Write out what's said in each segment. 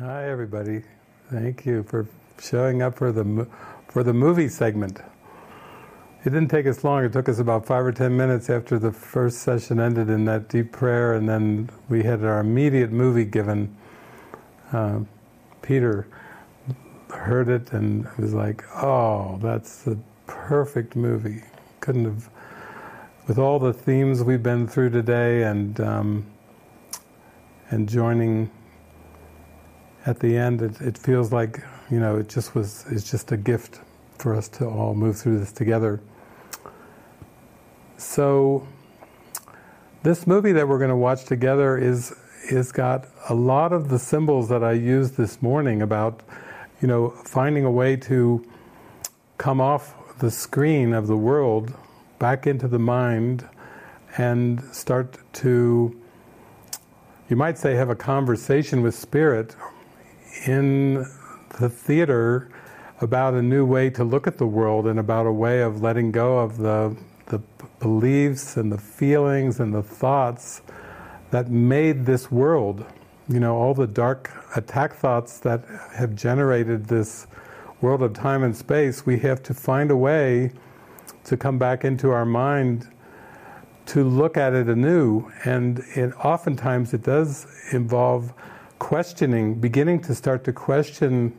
Hi, everybody. Thank you for showing up for the for the movie segment. It didn't take us long. It took us about five or ten minutes after the first session ended in that deep prayer, and then we had our immediate movie given. Uh, Peter heard it and was like, "Oh, that's the perfect movie." Couldn't have, with all the themes we've been through today, and um, and joining at the end, it, it feels like you know it just was. It's just a gift for us to all move through this together. So, this movie that we're going to watch together is is got a lot of the symbols that I used this morning about, you know, finding a way to come off the screen of the world back into the mind and start to, you might say, have a conversation with spirit in the theater about a new way to look at the world and about a way of letting go of the, the beliefs and the feelings and the thoughts that made this world. You know, all the dark attack thoughts that have generated this world of time and space, we have to find a way to come back into our mind to look at it anew. And it, oftentimes it does involve questioning, beginning to start to question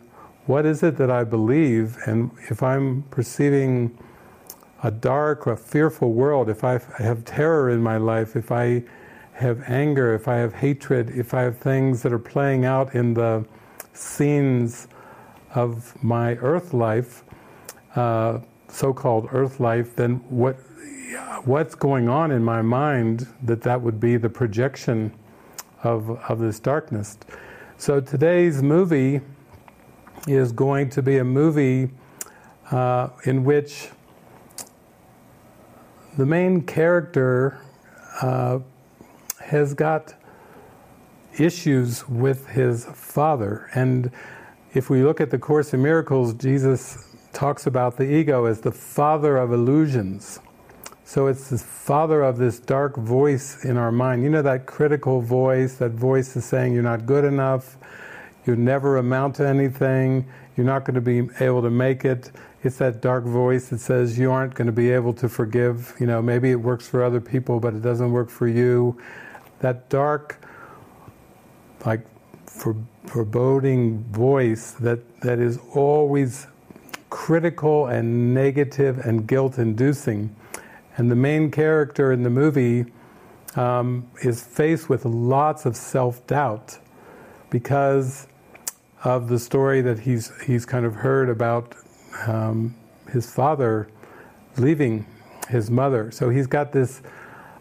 what is it that I believe, and if I'm perceiving a dark or fearful world, if I have terror in my life, if I have anger, if I have hatred, if I have things that are playing out in the scenes of my earth life, uh, so-called earth life, then what what's going on in my mind that that would be the projection of, of this darkness. So today's movie is going to be a movie uh, in which the main character uh, has got issues with his father. And if we look at the Course in Miracles, Jesus talks about the ego as the father of illusions. So it's the father of this dark voice in our mind. You know that critical voice, that voice is saying you're not good enough, you never amount to anything, you're not going to be able to make it. It's that dark voice that says you aren't going to be able to forgive. You know, maybe it works for other people, but it doesn't work for you. That dark, like for, foreboding voice that, that is always critical and negative and guilt inducing and the main character in the movie um, is faced with lots of self doubt because of the story that he's, he's kind of heard about um, his father leaving his mother. So he's got this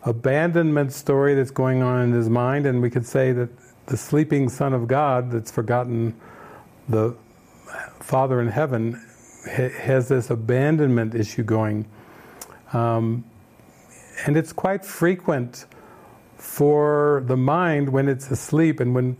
abandonment story that's going on in his mind, and we could say that the sleeping Son of God that's forgotten the Father in heaven has this abandonment issue going. Um, and it's quite frequent for the mind when it's asleep and when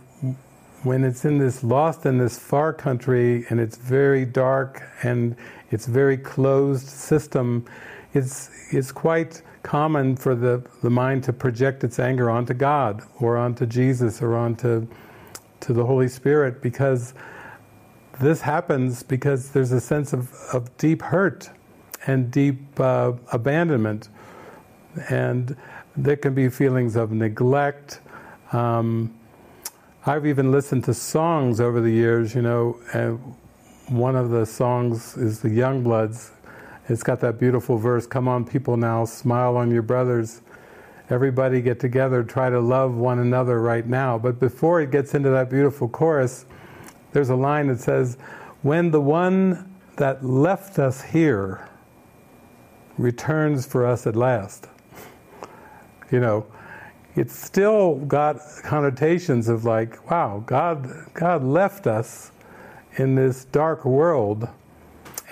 when it's in this lost in this far country and it's very dark and it's very closed system, it's it's quite common for the, the mind to project its anger onto God or onto Jesus or onto to the Holy Spirit because this happens because there's a sense of, of deep hurt and deep uh, abandonment. And there can be feelings of neglect. Um, I've even listened to songs over the years, you know, and one of the songs is the Youngbloods. It's got that beautiful verse, come on people now, smile on your brothers. Everybody get together, try to love one another right now. But before it gets into that beautiful chorus, there's a line that says, when the one that left us here returns for us at last. You know, it's still got connotations of like, wow, God, God left us in this dark world,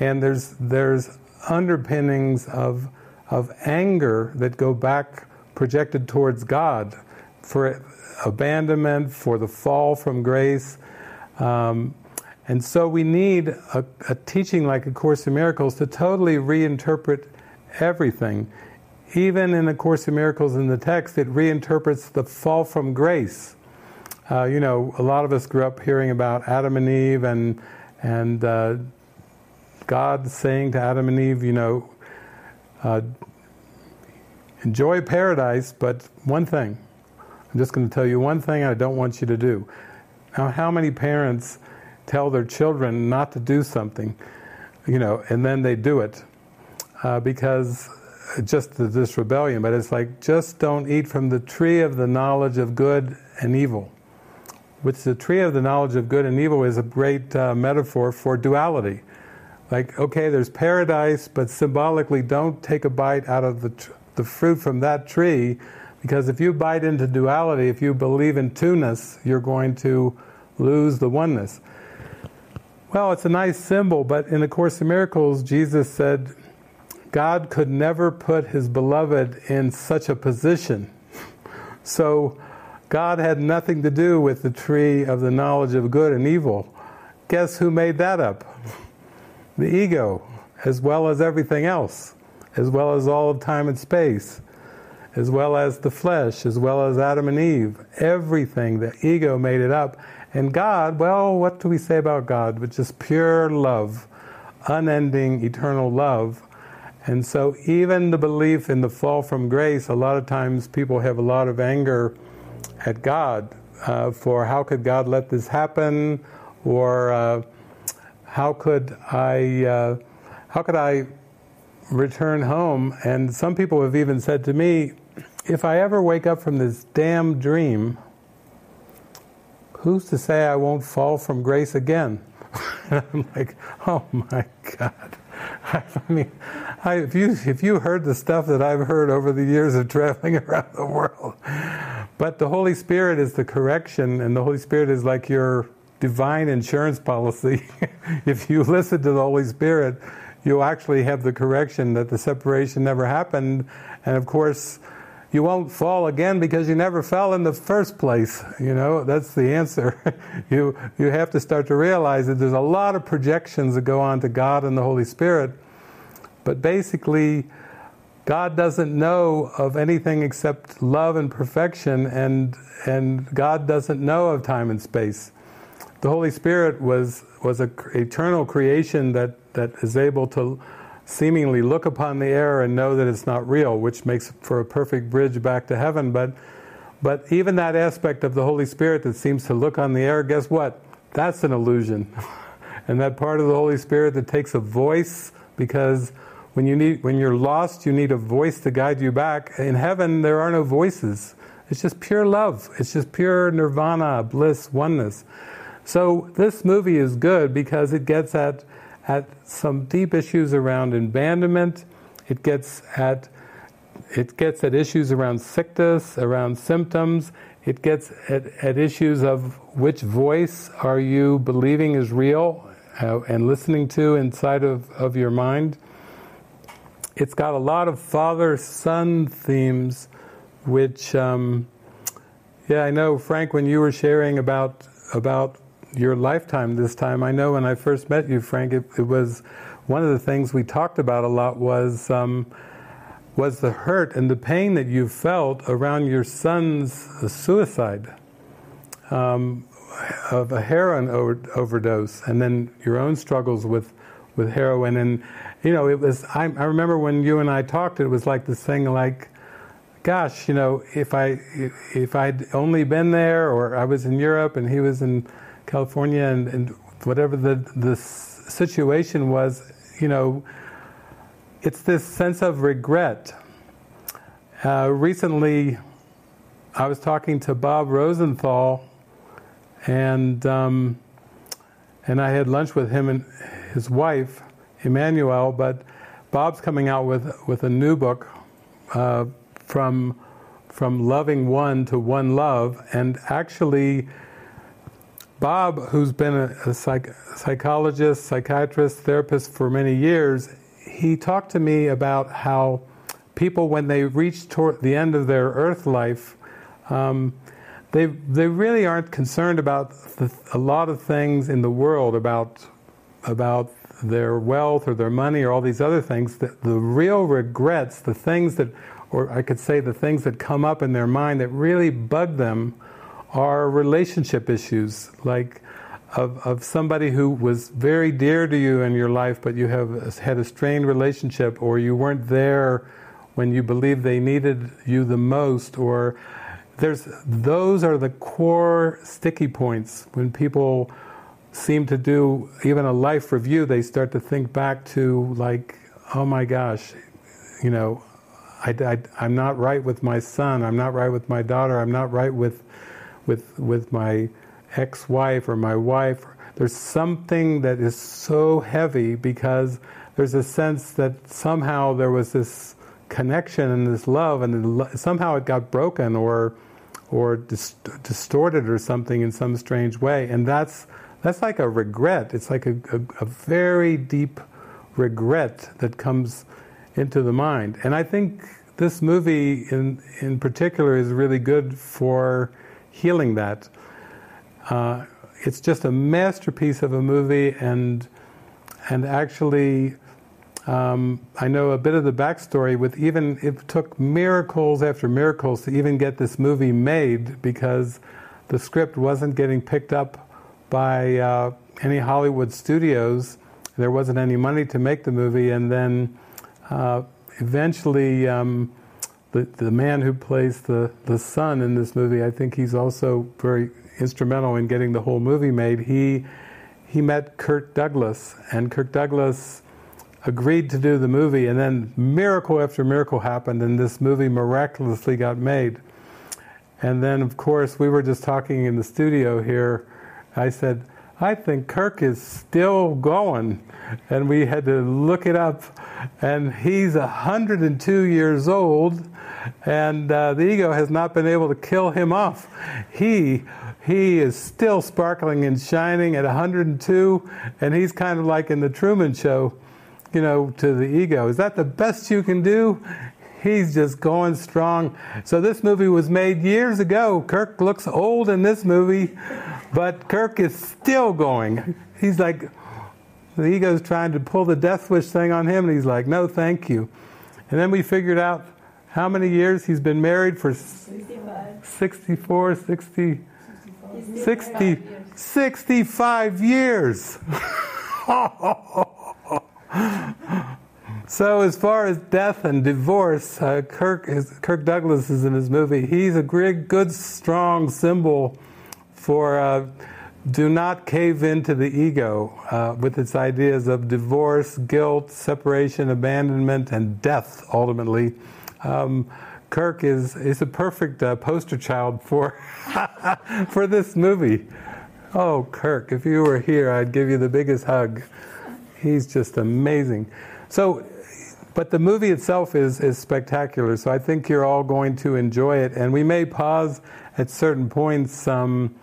and there's there's underpinnings of of anger that go back projected towards God for abandonment, for the fall from grace. Um, and so we need a, a, teaching like A Course in Miracles to totally reinterpret everything. Even in A Course in Miracles in the text, it reinterprets the fall from grace. Uh, you know, a lot of us grew up hearing about Adam and Eve and and uh, God saying to Adam and Eve, you know, uh, enjoy paradise, but one thing. I'm just going to tell you one thing I don't want you to do. Now, how many parents tell their children not to do something, you know, and then they do it uh, because just this rebellion, but it's like just don't eat from the tree of the knowledge of good and evil. Which the tree of the knowledge of good and evil is a great uh, metaphor for duality. Like, okay, there's paradise, but symbolically, don't take a bite out of the, the fruit from that tree, because if you bite into duality, if you believe in two-ness, you're going to lose the oneness. Well, it's a nice symbol, but in the Course in Miracles, Jesus said, God could never put his beloved in such a position. So, God had nothing to do with the tree of the knowledge of good and evil. Guess who made that up? The ego, as well as everything else, as well as all of time and space, as well as the flesh, as well as Adam and Eve. Everything, the ego made it up. And God, well, what do we say about God? Which just pure love, unending, eternal love and so, even the belief in the fall from grace, a lot of times people have a lot of anger at God uh, for how could God let this happen, or uh, how could I, uh, how could I return home? And some people have even said to me, if I ever wake up from this damn dream, who's to say I won't fall from grace again? I'm like, oh my God. I mean, I, if you if you heard the stuff that I've heard over the years of traveling around the world, but the Holy Spirit is the correction, and the Holy Spirit is like your divine insurance policy. if you listen to the Holy Spirit, you'll actually have the correction that the separation never happened, and of course. You won't fall again because you never fell in the first place. You know, that's the answer. you, you have to start to realize that there's a lot of projections that go on to God and the Holy Spirit but basically, God doesn't know of anything except love and perfection, and, and God doesn't know of time and space. The Holy Spirit was, was an eternal creation that, that is able to seemingly look upon the air and know that it's not real, which makes for a perfect bridge back to heaven. But, but even that aspect of the Holy Spirit that seems to look on the air, guess what? That's an illusion. and that part of the Holy Spirit that takes a voice because when, you need, when you're lost, you need a voice to guide you back. In heaven, there are no voices. It's just pure love. It's just pure nirvana, bliss, oneness. So this movie is good because it gets at, at some deep issues around abandonment. It gets at it gets at issues around sickness, around symptoms. It gets at, at issues of which voice are you believing is real uh, and listening to inside of, of your mind it's got a lot of father-son themes, which, um, yeah, I know, Frank, when you were sharing about about your lifetime this time, I know when I first met you, Frank, it, it was one of the things we talked about a lot was um, was the hurt and the pain that you felt around your son's suicide um, of a heroin over, overdose, and then your own struggles with with heroin. And you know, it was, I, I remember when you and I talked, it was like this thing like, gosh, you know, if I if I'd only been there, or I was in Europe and he was in California, and, and whatever the the situation was, you know, it's this sense of regret. Uh, recently, I was talking to Bob Rosenthal, and um, and I had lunch with him and his wife, Emmanuel, but Bob's coming out with with a new book uh, from from loving one to one love, and actually. Bob, who's been a, a psych, psychologist, psychiatrist, therapist for many years, he talked to me about how people, when they reach toward the end of their earth life, um, they they really aren't concerned about the, a lot of things in the world about about their wealth or their money or all these other things, the, the real regrets, the things that, or I could say the things that come up in their mind that really bug them are relationship issues, like of, of somebody who was very dear to you in your life, but you have had a strained relationship, or you weren't there when you believed they needed you the most, or there's those are the core sticky points when people seem to do even a life review they start to think back to like oh my gosh you know I, am not right with my son i'm not right with my daughter i'm not right with with with my ex-wife or my wife there's something that is so heavy because there's a sense that somehow there was this connection and this love and somehow it got broken or or dist- distorted or something in some strange way. And that's that's like a regret. It's like a, a, a very deep regret that comes into the mind. And I think this movie in in particular is really good for healing that. Uh, it's just a masterpiece of a movie, and and actually um, I know a bit of the backstory with even it took miracles after miracles to even get this movie made because the script wasn't getting picked up by uh, any Hollywood studios. There wasn't any money to make the movie, and then uh, eventually um, the the man who plays the the son in this movie, I think he's also very instrumental in getting the whole movie made. He he met Kirk Douglas, and Kirk Douglas agreed to do the movie, and then miracle after miracle happened, and this movie miraculously got made. And then, of course, we were just talking in the studio here. I said, I think Kirk is still going. And we had to look it up. And he's 102 years old, and uh, the ego has not been able to kill him off. He he is still sparkling and shining at 102, and he's kind of like in the Truman Show you know, to the ego. Is that the best you can do? He's just going strong. So this movie was made years ago. Kirk looks old in this movie, but Kirk is still going. He's like, the ego's trying to pull the death wish thing on him, and he's like, no, thank you. And then we figured out how many years he's been married for 65. 64, 60, 60, 65 years. so as far as death and divorce, uh, Kirk, is, Kirk Douglas is in his movie. He's a great, good, strong symbol for uh, do not cave into the ego uh, with its ideas of divorce, guilt, separation, abandonment, and death. Ultimately, um, Kirk is is a perfect uh, poster child for for this movie. Oh, Kirk, if you were here, I'd give you the biggest hug. He's just amazing. So, but the movie itself is, is spectacular, so I think you're all going to enjoy it. And we may pause at certain points. Um,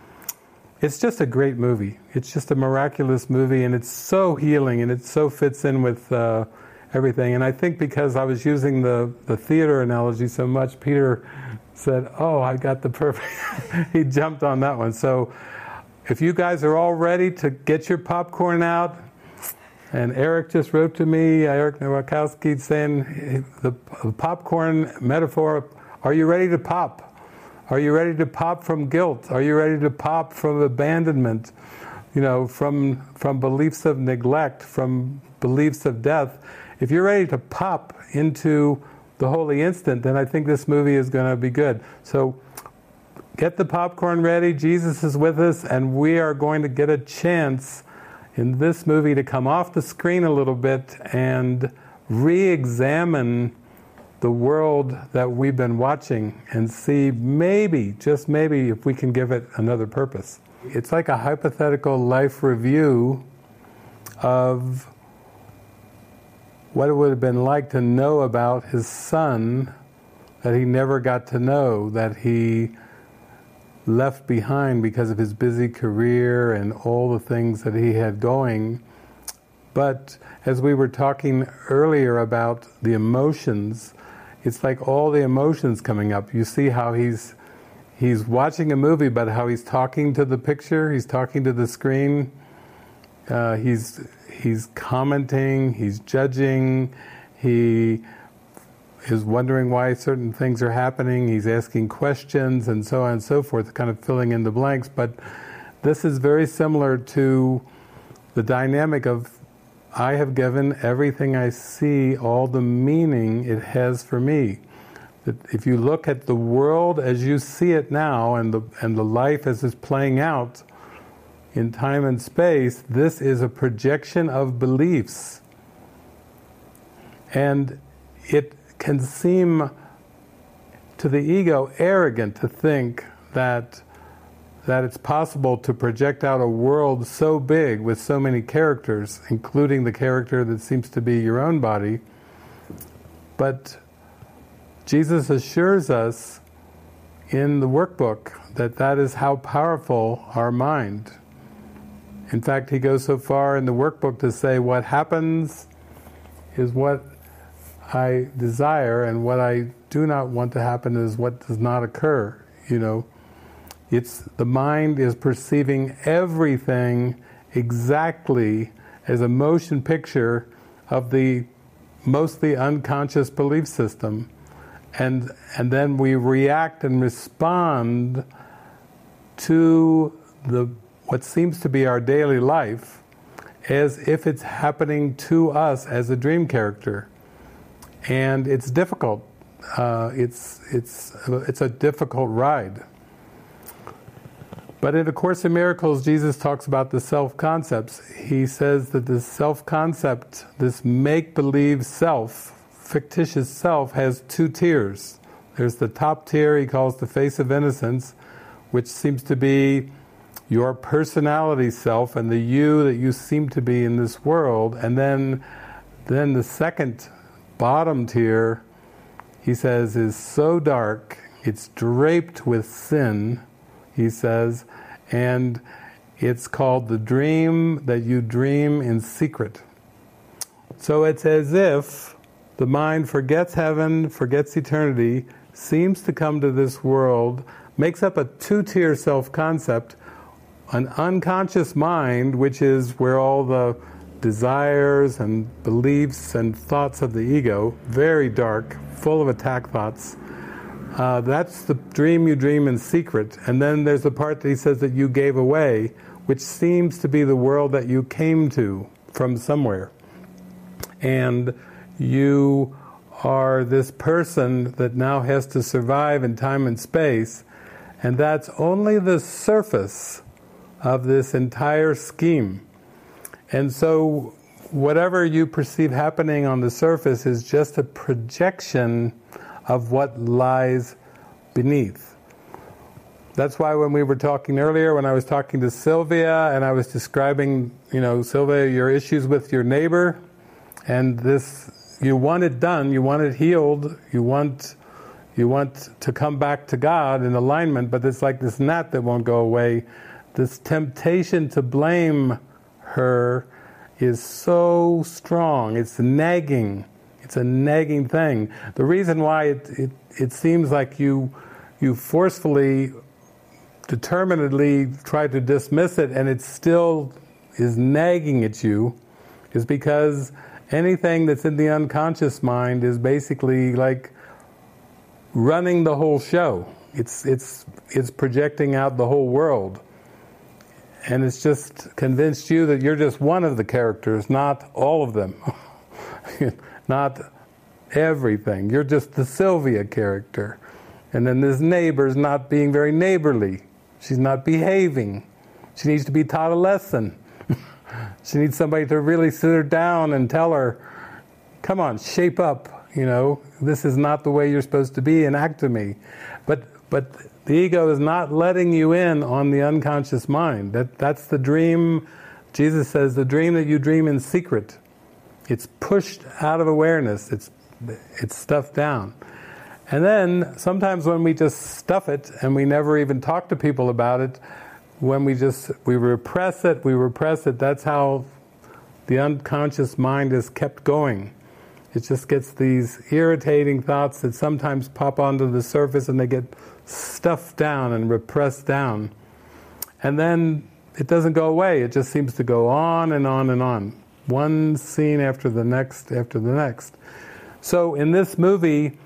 it's just a great movie. It's just a miraculous movie, and it's so healing, and it so fits in with uh, everything. And I think because I was using the, the theater analogy so much, Peter said, Oh, I got the perfect. he jumped on that one. So if you guys are all ready to get your popcorn out, and Eric just wrote to me, Eric Nowakowski, saying the popcorn metaphor are you ready to pop? Are you ready to pop from guilt? Are you ready to pop from abandonment? You know, from, from beliefs of neglect, from beliefs of death. If you're ready to pop into the holy instant, then I think this movie is going to be good. So get the popcorn ready. Jesus is with us, and we are going to get a chance in this movie to come off the screen a little bit and re examine the world that we've been watching and see maybe, just maybe, if we can give it another purpose. It's like a hypothetical life review of what it would have been like to know about his son that he never got to know, that he left behind because of his busy career and all the things that he had going. But as we were talking earlier about the emotions, it's like all the emotions coming up. You see how he's he's watching a movie, but how he's talking to the picture, he's talking to the screen. Uh, he's he's commenting, he's judging, he is wondering why certain things are happening. He's asking questions and so on and so forth, kind of filling in the blanks. But this is very similar to the dynamic of I have given everything I see all the meaning it has for me. That if you look at the world as you see it now and the and the life as it's playing out in time and space, this is a projection of beliefs. And it can seem to the ego arrogant to think that that it's possible to project out a world so big with so many characters, including the character that seems to be your own body. But Jesus assures us in the workbook that that is how powerful our mind. In fact, he goes so far in the workbook to say what happens is what I desire, and what I do not want to happen is what does not occur, you know. It's the mind is perceiving everything exactly as a motion picture of the mostly unconscious belief system. And, and then we react and respond to the, what seems to be our daily life as if it's happening to us as a dream character. And it's difficult. Uh, it's, it's, it's a difficult ride. But in A Course in Miracles, Jesus talks about the self concepts. He says that the self concept, this make believe self, fictitious self, has two tiers. There's the top tier he calls the face of innocence, which seems to be your personality self and the you that you seem to be in this world. And then, then the second bottom tier, he says, is so dark, it's draped with sin he says, and it's called the dream that you dream in secret. So it's as if the mind forgets heaven, forgets eternity, seems to come to this world, makes up a two tier self concept, an unconscious mind, which is where all the desires and beliefs and thoughts of the ego, very dark, full of attack thoughts, uh, that's the dream you dream in secret. And then there's the part that he says that you gave away, which seems to be the world that you came to from somewhere. And you are this person that now has to survive in time and space, and that's only the surface of this entire scheme. And so, whatever you perceive happening on the surface is just a projection of what lies beneath. That's why when we were talking earlier, when I was talking to Sylvia and I was describing, you know, Sylvia, your issues with your neighbor, and this, you want it done, you want it healed, you want, you want to come back to God in alignment, but it's like this gnat that won't go away. This temptation to blame her is so strong. It's nagging. It's a nagging thing. The reason why it, it, it seems like you, you forcefully, determinedly try to dismiss it and it still is nagging at you is because anything that's in the unconscious mind is basically like running the whole show. It's, it's, it's projecting out the whole world. And it's just convinced you that you're just one of the characters, not all of them. not everything. You're just the Sylvia character. And then this neighbor's not being very neighborly. She's not behaving. She needs to be taught a lesson. she needs somebody to really sit her down and tell her, come on, shape up, you know, this is not the way you're supposed to be and act to me. But but the ego is not letting you in on the unconscious mind. That that's the dream Jesus says the dream that you dream in secret. It's pushed out of awareness. It's it's stuffed down. And then sometimes when we just stuff it and we never even talk to people about it, when we just we repress it, we repress it. That's how the unconscious mind is kept going. It just gets these irritating thoughts that sometimes pop onto the surface and they get stuffed down and repressed down. And then it doesn't go away, it just seems to go on and on and on one scene after the next after the next. So in this movie,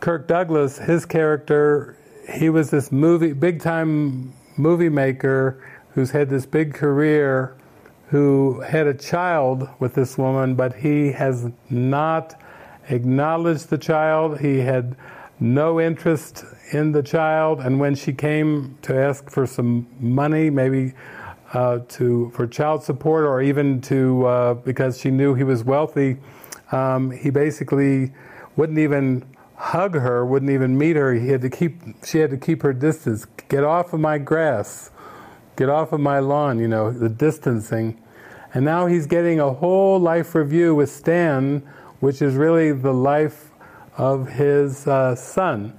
Kirk Douglas, his character, he was this movie, big time movie maker who's had this big career, who had a child with this woman, but he has not acknowledged the child. He had no interest in the child, and when she came to ask for some money, maybe uh, to for child support, or even to uh, because she knew he was wealthy, um, he basically wouldn't even hug her, wouldn't even meet her. He had to keep, she had to keep her distance. Get off of my grass. Get off of my lawn, you know, the distancing. And now he's getting a whole life review with Stan, which is really the life of his uh, son.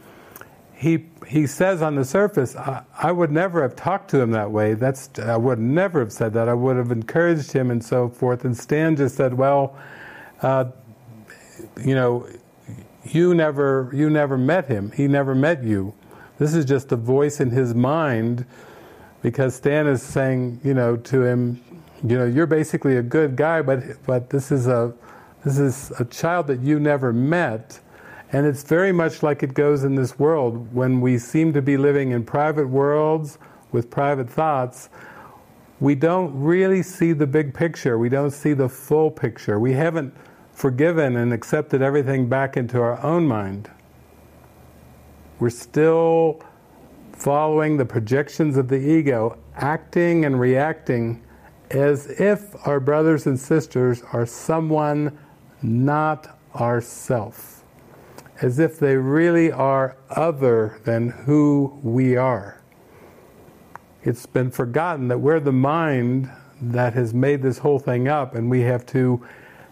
He, he says on the surface, I, I, would never have talked to him that way. That's, I would never have said that. I would have encouraged him and so forth. And Stan just said, well, uh, you know, you never you never met him. He never met you. This is just a voice in his mind because Stan is saying, you know, to him, you know, you're basically a good guy, but but this is a this is a child that you never met. And it's very much like it goes in this world when we seem to be living in private worlds with private thoughts. We don't really see the big picture. We don't see the full picture. We haven't forgiven and accepted everything back into our own mind, we're still following the projections of the ego, acting and reacting as if our brothers and sisters are someone not ourself, as if they really are other than who we are. It's been forgotten that we're the mind that has made this whole thing up, and we have to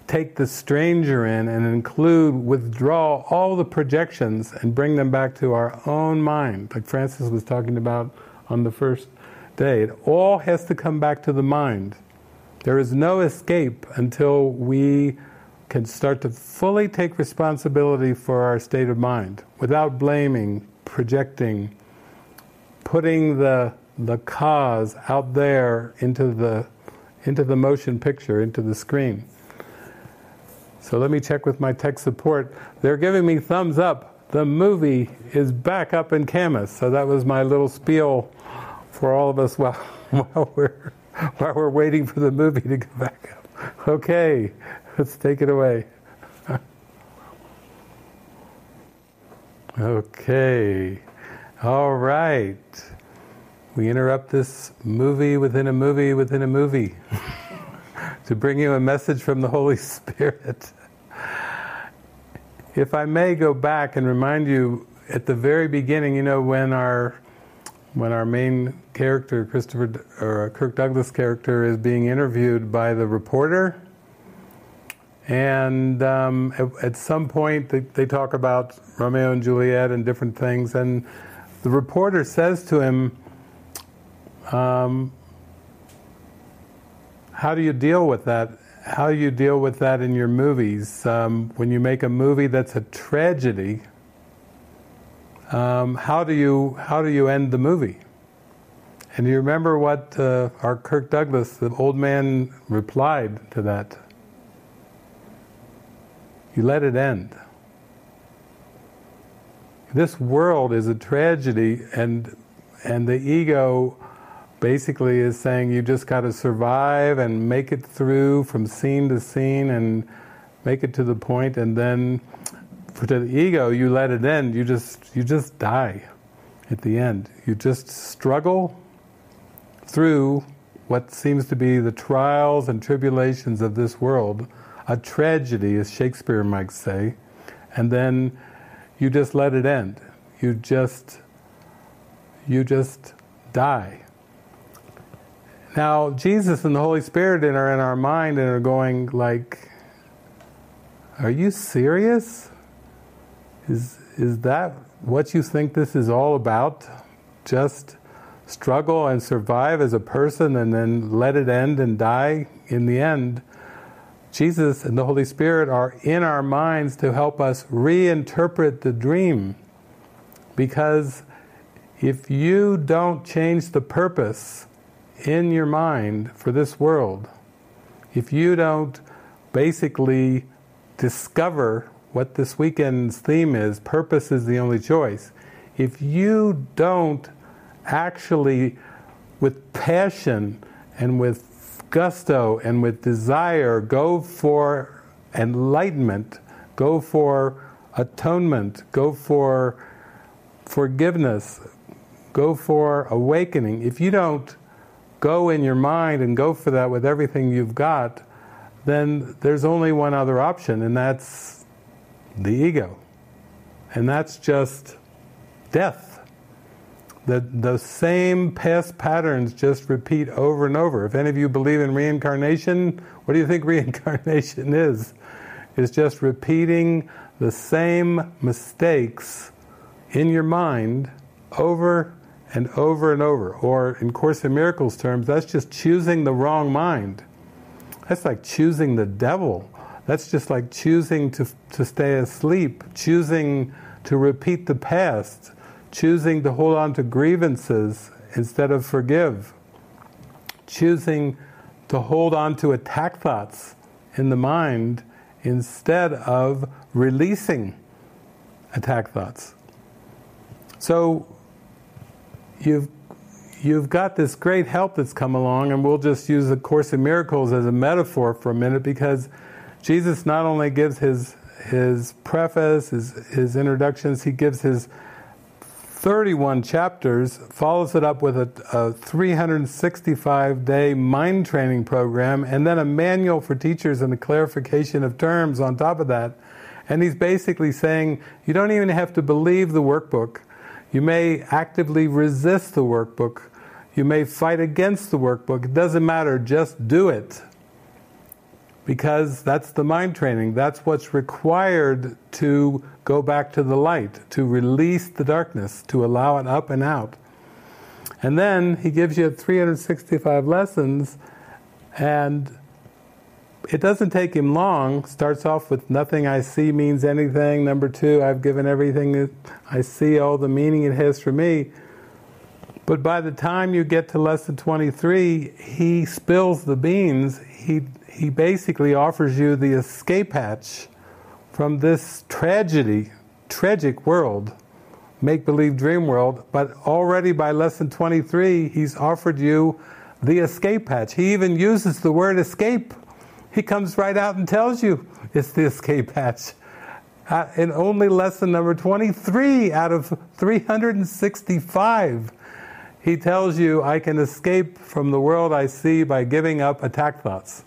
take the stranger in and include, withdraw all the projections and bring them back to our own mind, like Francis was talking about on the first day. It all has to come back to the mind. There is no escape until we can start to fully take responsibility for our state of mind without blaming, projecting, putting the the cause out there into the into the motion picture, into the screen. So let me check with my tech support. They're giving me thumbs up. The movie is back up in Camas. So that was my little spiel for all of us while, while we're while we're waiting for the movie to come back up. Okay, let's take it away. okay, all right. We interrupt this movie within a movie within a movie to bring you a message from the Holy Spirit. If I may go back and remind you at the very beginning, you know, when our when our main character, Christopher or Kirk Douglas character, is being interviewed by the reporter, and um, at, at, some point they, they, talk about Romeo and Juliet and different things, and the reporter says to him, um, "How do you deal with that?" how do you deal with that in your movies. Um, when you make a movie that's a tragedy, um, how do you how do you end the movie? And you remember what uh, our Kirk Douglas, the old man, replied to that? You let it end. This world is a tragedy, and and the ego basically is saying you just got to survive and make it through from scene to scene and make it to the point and then for the ego you let it end. You just you just die at the end. You just struggle through what seems to be the trials and tribulations of this world a tragedy as Shakespeare might say and then you just let it end you just you just die now, Jesus and the Holy Spirit are in our mind and are going like, "Are you serious? Is is that what you think this is all about? Just struggle and survive as a person and then let it end and die in the end?" Jesus and the Holy Spirit are in our minds to help us reinterpret the dream. Because if you don't change the purpose in your mind for this world, if you don't basically discover what this weekend's theme is purpose is the only choice. If you don't actually, with passion and with gusto and with desire, go for enlightenment, go for atonement, go for forgiveness, go for awakening. If you don't go in your mind and go for that with everything you've got, then there's only one other option, and that's the ego. And that's just death. The, the same past patterns just repeat over and over. If any of you believe in reincarnation, what do you think reincarnation is? It's just repeating the same mistakes in your mind over and over and over. Or in Course in Miracles terms, that's just choosing the wrong mind. That's like choosing the devil. That's just like choosing to, to stay asleep, choosing to repeat the past, choosing to hold on to grievances instead of forgive, choosing to hold on to attack thoughts in the mind instead of releasing attack thoughts. So you've you've got this great help that's come along, and we'll just use the Course in Miracles as a metaphor for a minute because Jesus not only gives his his preface, his his introductions, he gives his 31 chapters, follows it up with a, a 365 day mind training program, and then a manual for teachers and a clarification of terms on top of that. And he's basically saying you don't even have to believe the workbook you may actively resist the workbook. You may fight against the workbook. It doesn't matter, just do it. Because that's the mind training. That's what's required to go back to the light, to release the darkness, to allow it up and out. And then he gives you 365 lessons, and it doesn't take him long. Starts off with nothing I see means anything. Number two, I've given everything I see all the meaning it has for me. But by the time you get to lesson 23, he spills the beans. He, he basically offers you the escape hatch from this tragedy, tragic world, make believe dream world. But already by lesson 23, he's offered you the escape hatch. He even uses the word escape he comes right out and tells you it's the escape hatch. Uh, in only lesson number 23 out of 365, he tells you, I can escape from the world I see by giving up attack thoughts.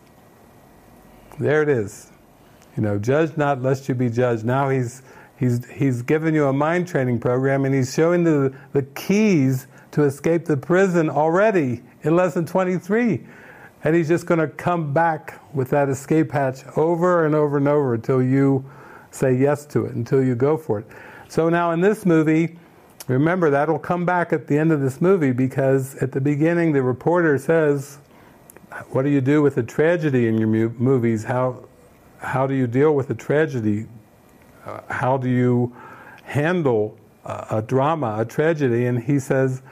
There it is. You know, judge not lest you be judged. Now he's, he's, he's given you a mind training program and he's showing the, the keys to escape the prison already in lesson 23. And he's just going to come back with that escape hatch over and over and over until you say yes to it, until you go for it. So now in this movie, remember that'll come back at the end of this movie because at the beginning the reporter says, What do you do with a tragedy in your movies? How, how do you deal with a tragedy? Uh, how do you handle a, a drama, a tragedy? And he says,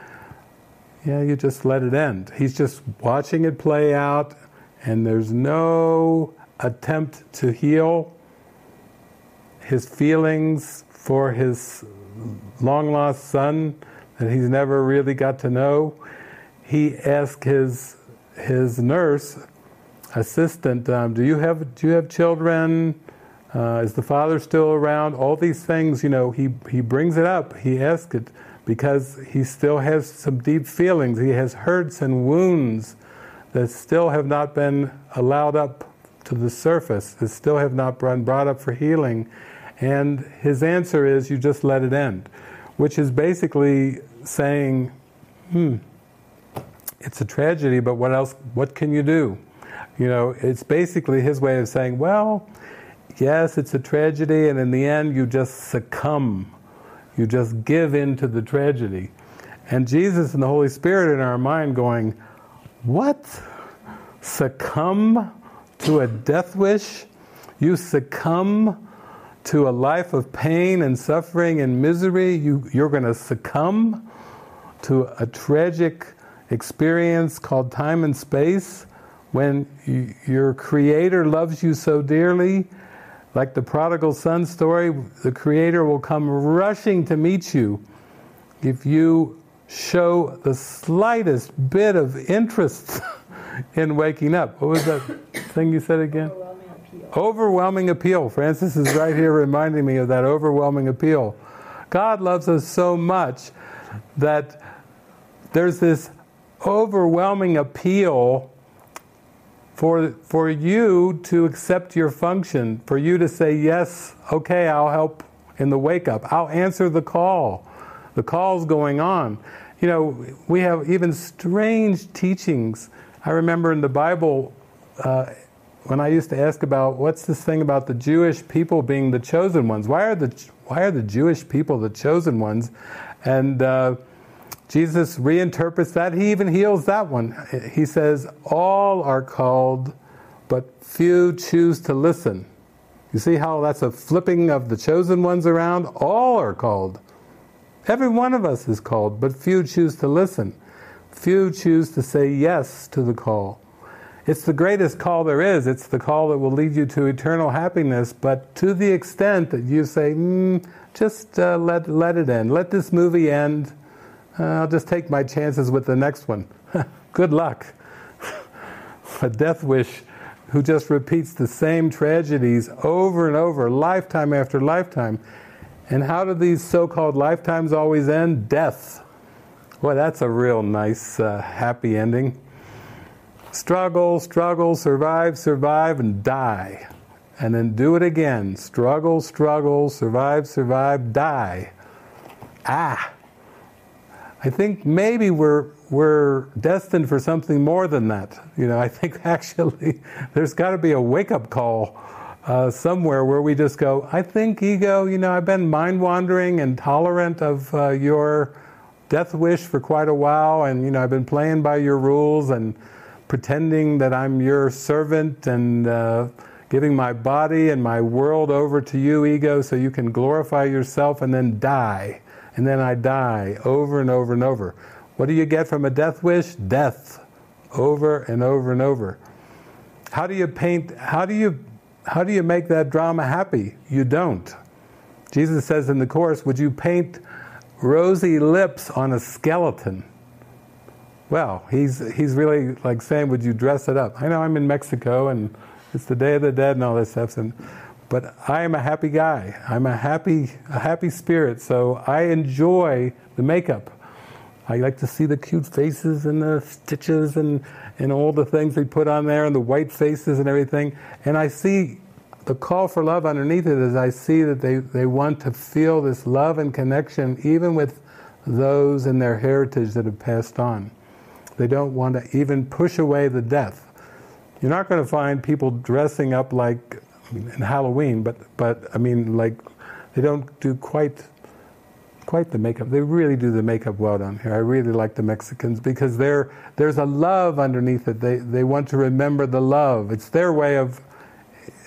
yeah, you just let it end. He's just watching it play out, and there's no attempt to heal his feelings for his long lost son that he's never really got to know. He asked his his nurse assistant, um, "Do you have do you have children? Uh, is the father still around?" All these things, you know, he he brings it up. He asks it because he still has some deep feelings. He has hurts and wounds that still have not been allowed up to the surface, that still have not been brought up for healing. And his answer is, you just let it end, which is basically saying, hmm, it's a tragedy, but what else, what can you do? You know, it's basically his way of saying, well, yes, it's a tragedy, and in the end, you just succumb you just give in to the tragedy. And Jesus and the Holy Spirit in our mind going, What? Succumb to a death wish? You succumb to a life of pain and suffering and misery? You, you're going to succumb to a tragic experience called time and space when you, your Creator loves you so dearly Like the prodigal son story, the Creator will come rushing to meet you if you show the slightest bit of interest in waking up. What was that thing you said again? Overwhelming appeal. Overwhelming appeal. Francis is right here reminding me of that overwhelming appeal. God loves us so much that there's this overwhelming appeal for, for you to accept your function, for you to say, Yes, okay, I'll help in the wake up, I'll answer the call. The call's going on. You know, we have even strange teachings. I remember in the Bible, uh, when I used to ask about what's this thing about the Jewish people being the chosen ones? Why are the why are the Jewish people the chosen ones? And uh, Jesus reinterprets that. He even heals that one. He says, All are called, but few choose to listen. You see how that's a flipping of the chosen ones around? All are called. Every one of us is called, but few choose to listen. Few choose to say yes to the call. It's the greatest call there is. It's the call that will lead you to eternal happiness, but to the extent that you say, mm, just uh, let, let it end. Let this movie end uh, I'll just take my chances with the next one. Good luck. a death wish who just repeats the same tragedies over and over, lifetime after lifetime. And how do these so called lifetimes always end? Death. Well, that's a real nice, uh, happy ending. Struggle, struggle, survive, survive, and die. And then do it again. Struggle, struggle, survive, survive, die. Ah! I think maybe we're we're destined for something more than that. You know, I think actually there's got to be a wake up call uh, somewhere where we just go. I think ego. You know, I've been mind wandering and tolerant of uh, your death wish for quite a while, and you know, I've been playing by your rules and pretending that I'm your servant and. Uh, giving my body and my world over to you, ego, so you can glorify yourself and then die and then I die over and over and over. What do you get from a death wish? Death. Over and over and over. How do you paint, how do you, how do you make that drama happy? You don't. Jesus says in the Course, would you paint rosy lips on a skeleton? Well, he's, he's really like saying, would you dress it up? I know I'm in Mexico and it's the Day of the Dead and all this stuff. And but I am a happy guy. I'm a happy, a happy spirit, so I enjoy the makeup. I like to see the cute faces and the stitches and, and all the things they put on there and the white faces and everything. And I see the call for love underneath it is I see that they, they want to feel this love and connection even with those in their heritage that have passed on. They don't want to even push away the death. You're not going to find people dressing up like in Halloween, but but I mean, like they don't do quite quite the makeup. They really do the makeup well down here. I really like the Mexicans because there there's a love underneath it. They they want to remember the love. It's their way of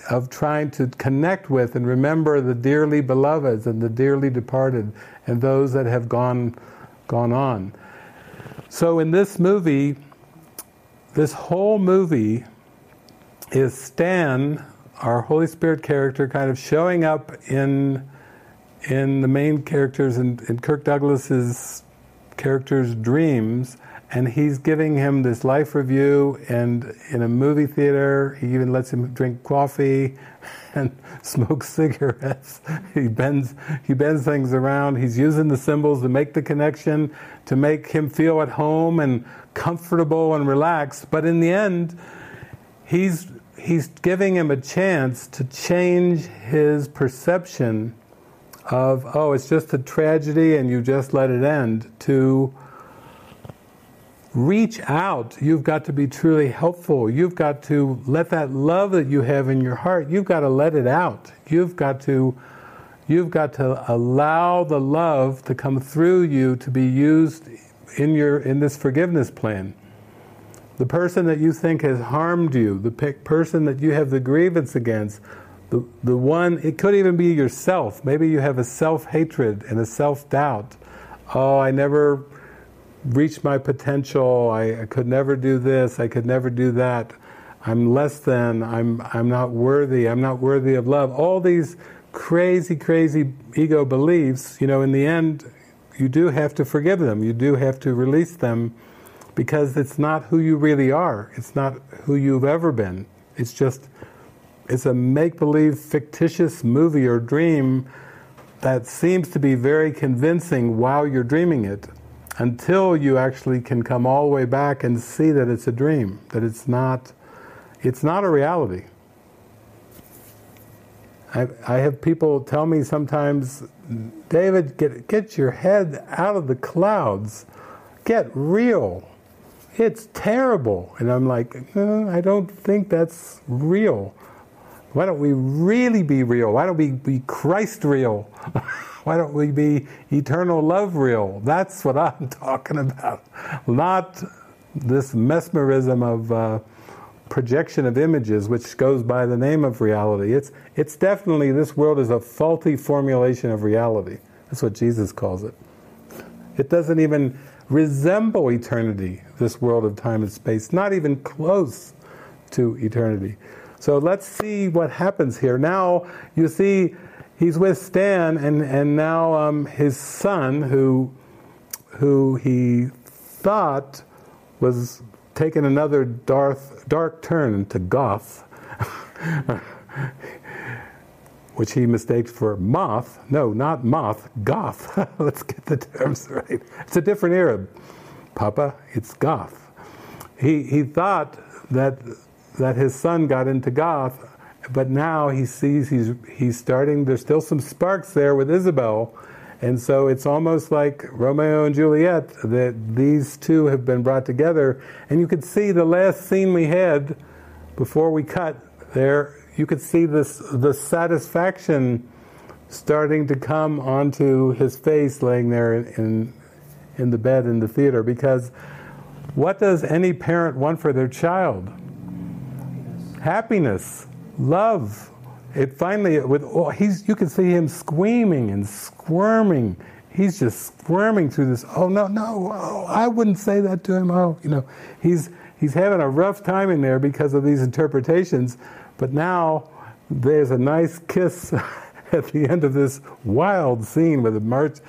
of trying to connect with and remember the dearly beloveds and the dearly departed and those that have gone gone on. So in this movie, this whole movie is Stan our Holy Spirit character kind of showing up in in the main characters in, in Kirk Douglas's character's dreams, and he's giving him this life review. And in a movie theater, he even lets him drink coffee and smoke cigarettes. He bends he bends things around. He's using the symbols to make the connection, to make him feel at home and comfortable and relaxed. But in the end, he's he's giving him a chance to change his perception of, oh, it's just a tragedy and you just let it end, to reach out. You've got to be truly helpful. You've got to let that love that you have in your heart, you've got to let it out. You've got to you've got to allow the love to come through you to be used in your in this forgiveness plan the person that you think has harmed you, the person that you have the grievance against, the, the one, it could even be yourself. Maybe you have a self hatred and a self doubt. Oh, I never reached my potential. I, I, could never do this. I could never do that. I'm less than, I'm, I'm not worthy, I'm not worthy of love. All these crazy, crazy ego beliefs, you know, in the end, you do have to forgive them. You do have to release them because it's not who you really are. It's not who you've ever been. It's just, it's a make believe, fictitious movie or dream that seems to be very convincing while you're dreaming it until you actually can come all the way back and see that it's a dream, that it's not, it's not a reality. I, I have people tell me sometimes, David, get, get your head out of the clouds, get real. It's terrible. And I'm like, uh, I don't think that's real. Why don't we really be real? Why don't we be Christ real? Why don't we be eternal love real? That's what I'm talking about. Not this mesmerism of uh, projection of images, which goes by the name of reality. It's, it's definitely, this world is a faulty formulation of reality. That's what Jesus calls it. It doesn't even resemble eternity, this world of time and space, not even close to eternity. So let's see what happens here. Now, you see, he's with Stan, and, and now um, his son, who, who he thought was taking another dark, dark turn into goth, which he mistakes for moth. No, not moth, goth. Let's get the terms right. It's a different era, Papa. It's goth. He, he thought that that his son got into goth, but now he sees he's he's starting. There's still some sparks there with Isabel, and so it's almost like Romeo and Juliet that these two have been brought together. And you could see the last scene we had before we cut there. You could see this the satisfaction starting to come onto his face, laying there in, in, the bed in the theater. Because what does any parent want for their child? happiness, love. It finally, with oh, he's, you can see him screaming and squirming. He's just squirming through this. Oh no, no! Oh, I wouldn't say that to him. Oh, you know, he's he's having a rough time in there because of these interpretations. But now there's a nice kiss at the end of this wild scene with a march,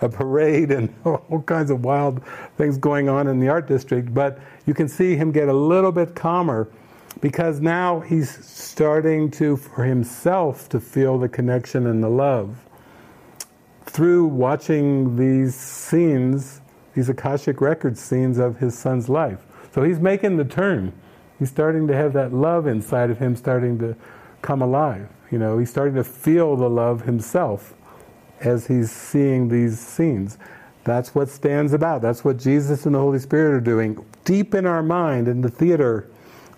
a parade, and all kinds of wild things going on in the art district. But you can see him get a little bit calmer because now he's starting to, for himself, to feel the connection and the love. Through watching these scenes, these Akashic record scenes of his son's life. So he's making the turn. He's starting to have that love inside of him starting to come alive. You know, he's starting to feel the love himself as he's seeing these scenes. That's what Stan's about. That's what Jesus and the Holy Spirit are doing. Deep in our mind, in the theater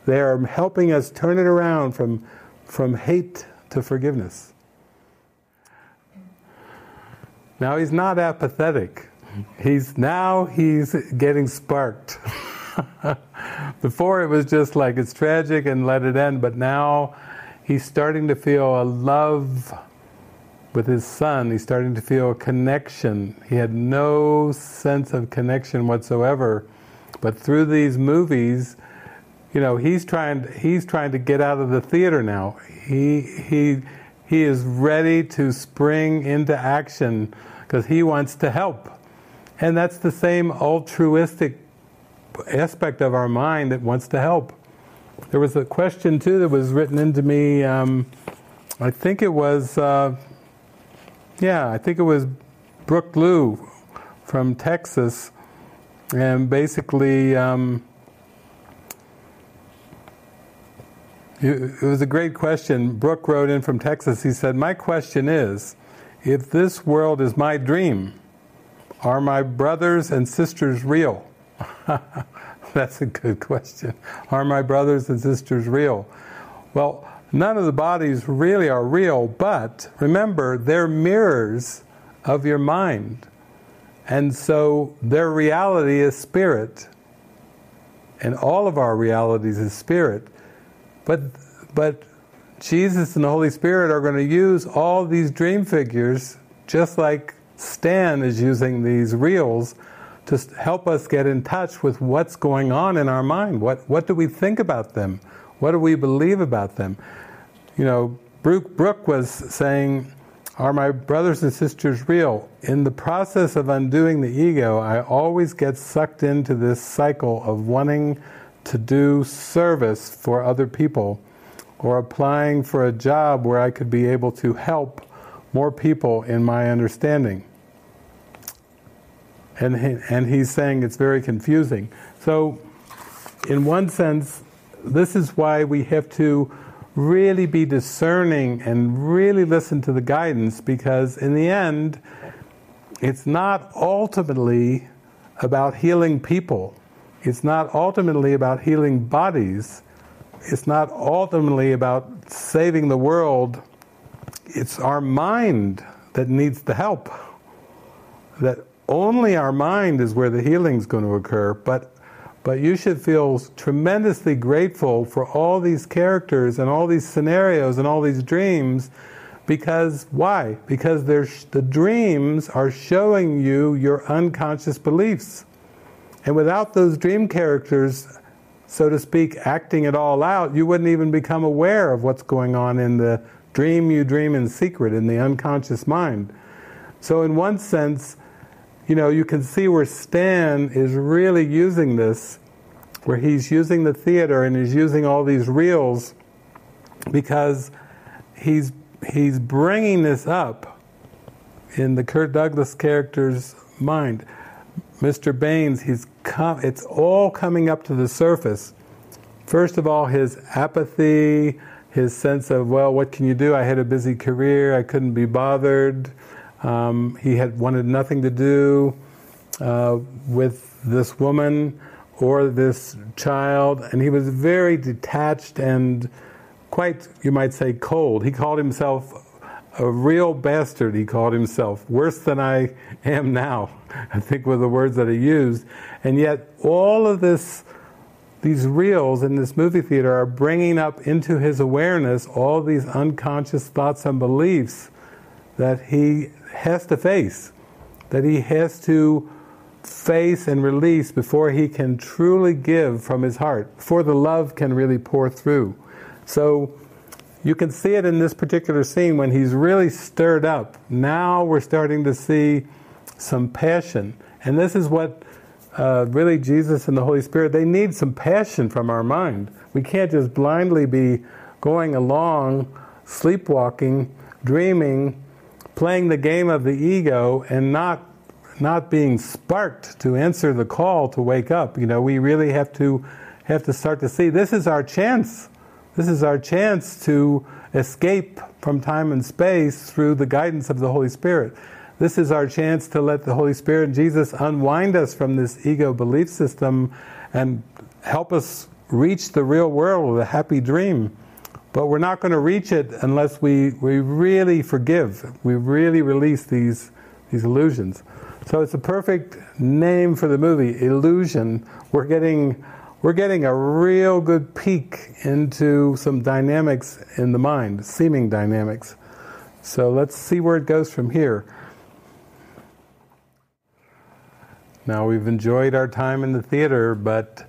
they are helping us turn it around from, from hate to forgiveness. Now he's not apathetic. He's now he's getting sparked. Before it was just like it's tragic and let it end, but now he's starting to feel a love with his son. He's starting to feel a connection. He had no sense of connection whatsoever. But through these movies, you know, he's trying he's trying to get out of the theater now. He he he is ready to spring into action because he wants to help. And that's the same altruistic aspect of our mind that wants to help. There was a question too that was written into me. Um, I think it was, uh, yeah, I think it was Brooke Lou from Texas, and basically. Um, It was a great question. Brooke wrote in from Texas. He said, My question is if this world is my dream, are my brothers and sisters real? That's a good question. Are my brothers and sisters real? Well, none of the bodies really are real, but remember, they're mirrors of your mind. And so their reality is spirit. And all of our realities is spirit. But, but Jesus and the Holy Spirit are going to use all these dream figures, just like Stan is using these reels, to help us get in touch with what's going on in our mind. What, what do we think about them? What do we believe about them? You know, Brooke, Brooke was saying, Are my brothers and sisters real? In the process of undoing the ego, I always get sucked into this cycle of wanting to do service for other people or applying for a job where I could be able to help more people in my understanding. And, he, and he's saying it's very confusing. So, in one sense, this is why we have to really be discerning and really listen to the guidance because, in the end, it's not ultimately about healing people. It's not ultimately about healing bodies. It's not ultimately about saving the world. It's our mind that needs the help. That only our mind is where the healing is going to occur, but but you should feel tremendously grateful for all these characters and all these scenarios and all these dreams because why? Because the dreams are showing you your unconscious beliefs. And without those dream characters, so to speak, acting it all out, you wouldn't even become aware of what's going on in the dream you dream in secret, in the unconscious mind. So, in one sense, you know, you can see where Stan is really using this, where he's using the theater and he's using all these reels because he's he's bringing this up in the Kirk Douglas character's mind. Mr. Baines, he's it's all coming up to the surface. First of all, his apathy, his sense of, well, what can you do? I had a busy career, I couldn't be bothered. Um, he had wanted nothing to do uh, with this woman or this child, and he was very detached and quite, you might say, cold. He called himself a real bastard, he called himself, worse than I am now, I think were the words that he used. And yet, all of this, these reels in this movie theater are bringing up into his awareness all these unconscious thoughts and beliefs that he has to face, that he has to face and release before he can truly give from his heart, before the love can really pour through. So you can see it in this particular scene when he's really stirred up. Now we're starting to see some passion. And this is what uh, really Jesus and the Holy Spirit, they need some passion from our mind. We can't just blindly be going along, sleepwalking, dreaming, playing the game of the ego and not not being sparked to answer the call to wake up. You know, we really have to have to start to see this is our chance. This is our chance to escape from time and space through the guidance of the Holy Spirit. This is our chance to let the Holy Spirit and Jesus unwind us from this ego belief system and help us reach the real world, the happy dream. But we're not going to reach it unless we, we really forgive. We really release these, these illusions. So it's a perfect name for the movie, Illusion. We're getting, we're getting a real good peek into some dynamics in the mind, seeming dynamics. So let's see where it goes from here. Now we've enjoyed our time in the theater, but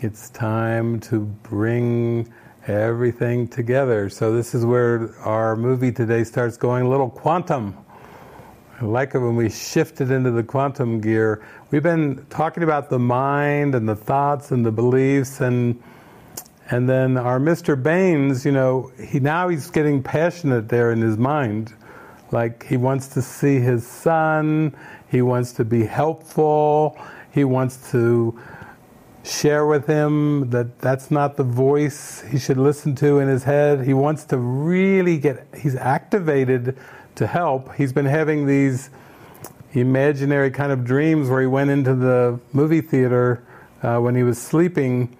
it's time to bring everything together. So this is where our movie today starts going a little quantum. I like it when we shifted into the quantum gear. We've been talking about the mind and the thoughts and the beliefs and and then our Mr. Baines, you know, he now he's getting passionate there in his mind. Like he wants to see his son, he wants to be helpful, he wants to share with him that that's not the voice he should listen to in his head. He wants to really get, he's activated to help. He's been having these imaginary kind of dreams where he went into the movie theater uh, when he was sleeping.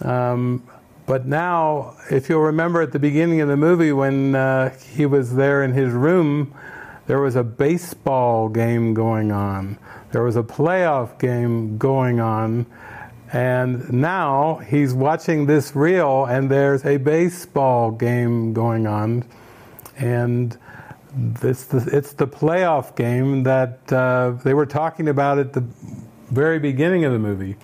Um, but now, if you'll remember at the beginning of the movie when uh, he was there in his room, there was a baseball game going on. There was a playoff game going on. And now he's watching this reel, and there's a baseball game going on. And this, it's the playoff game that uh, they were talking about at the very beginning of the movie.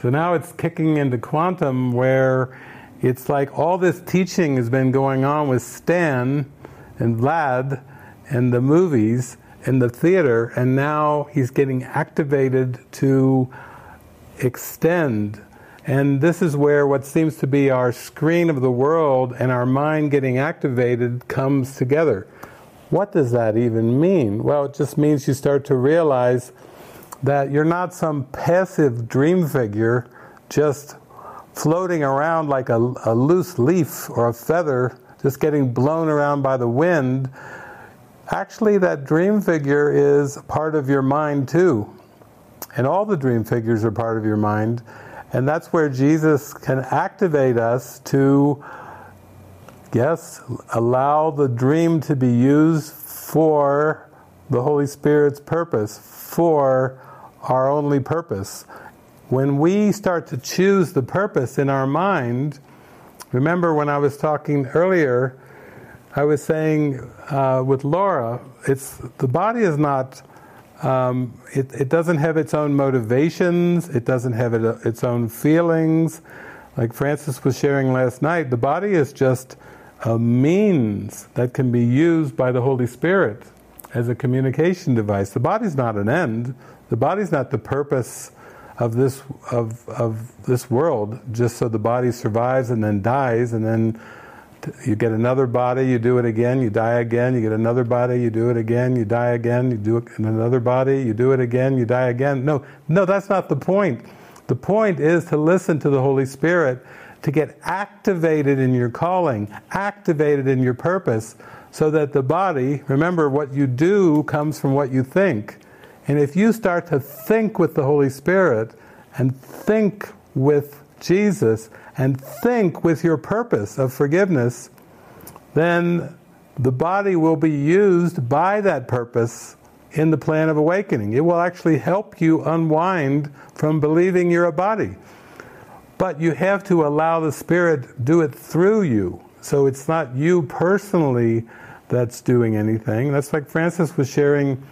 So now it's kicking into quantum where It's like all this teaching has been going on with Stan and Vlad and the movies and the theater, and now he's getting activated to extend. And this is where what seems to be our screen of the world and our mind getting activated comes together. What does that even mean? Well, it just means you start to realize that you're not some passive dream figure just floating around like a, a loose leaf or a feather, just getting blown around by the wind. Actually, that dream figure is part of your mind too. And all the dream figures are part of your mind. And that's where Jesus can activate us to, yes, allow the dream to be used for the Holy Spirit's purpose, for our only purpose. When we start to choose the purpose in our mind, remember when I was talking earlier, I was saying uh, with Laura, it's the body is not. Um, it, it, doesn't have its own motivations. It doesn't have it, uh, its own feelings. Like Francis was sharing last night, the body is just a means that can be used by the Holy Spirit as a communication device. The body's not an end. The body's not the purpose of this of of this world just so the body survives and then dies and then you get another body, you do it again, you die again, you get another body, you do it again, you die again, you do it in another body, you do it again, you die again. No, no, that's not the point. The point is to listen to the Holy Spirit, to get activated in your calling, activated in your purpose, so that the body, remember what you do comes from what you think. And if you start to think with the Holy Spirit and think with Jesus and think with your purpose of forgiveness, then the body will be used by that purpose in the plan of awakening. It will actually help you unwind from believing you're a body. But you have to allow the Spirit do it through you. So it's not you personally that's doing anything. That's like Francis was sharing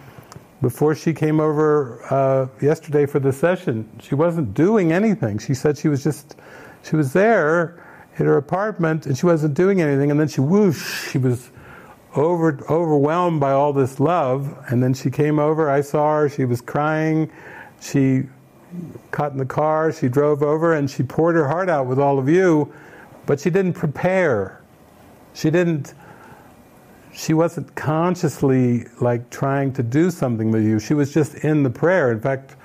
before she came over uh, yesterday for the session, she wasn't doing anything. She said she was just, she was there in her apartment and she wasn't doing anything. And then she whoosh, she was over, overwhelmed by all this love. And then she came over, I saw her, she was crying. She caught in the car, she drove over and she poured her heart out with all of you, but she didn't prepare. She didn't she wasn't consciously like trying to do something with you. She was just in the prayer. In fact,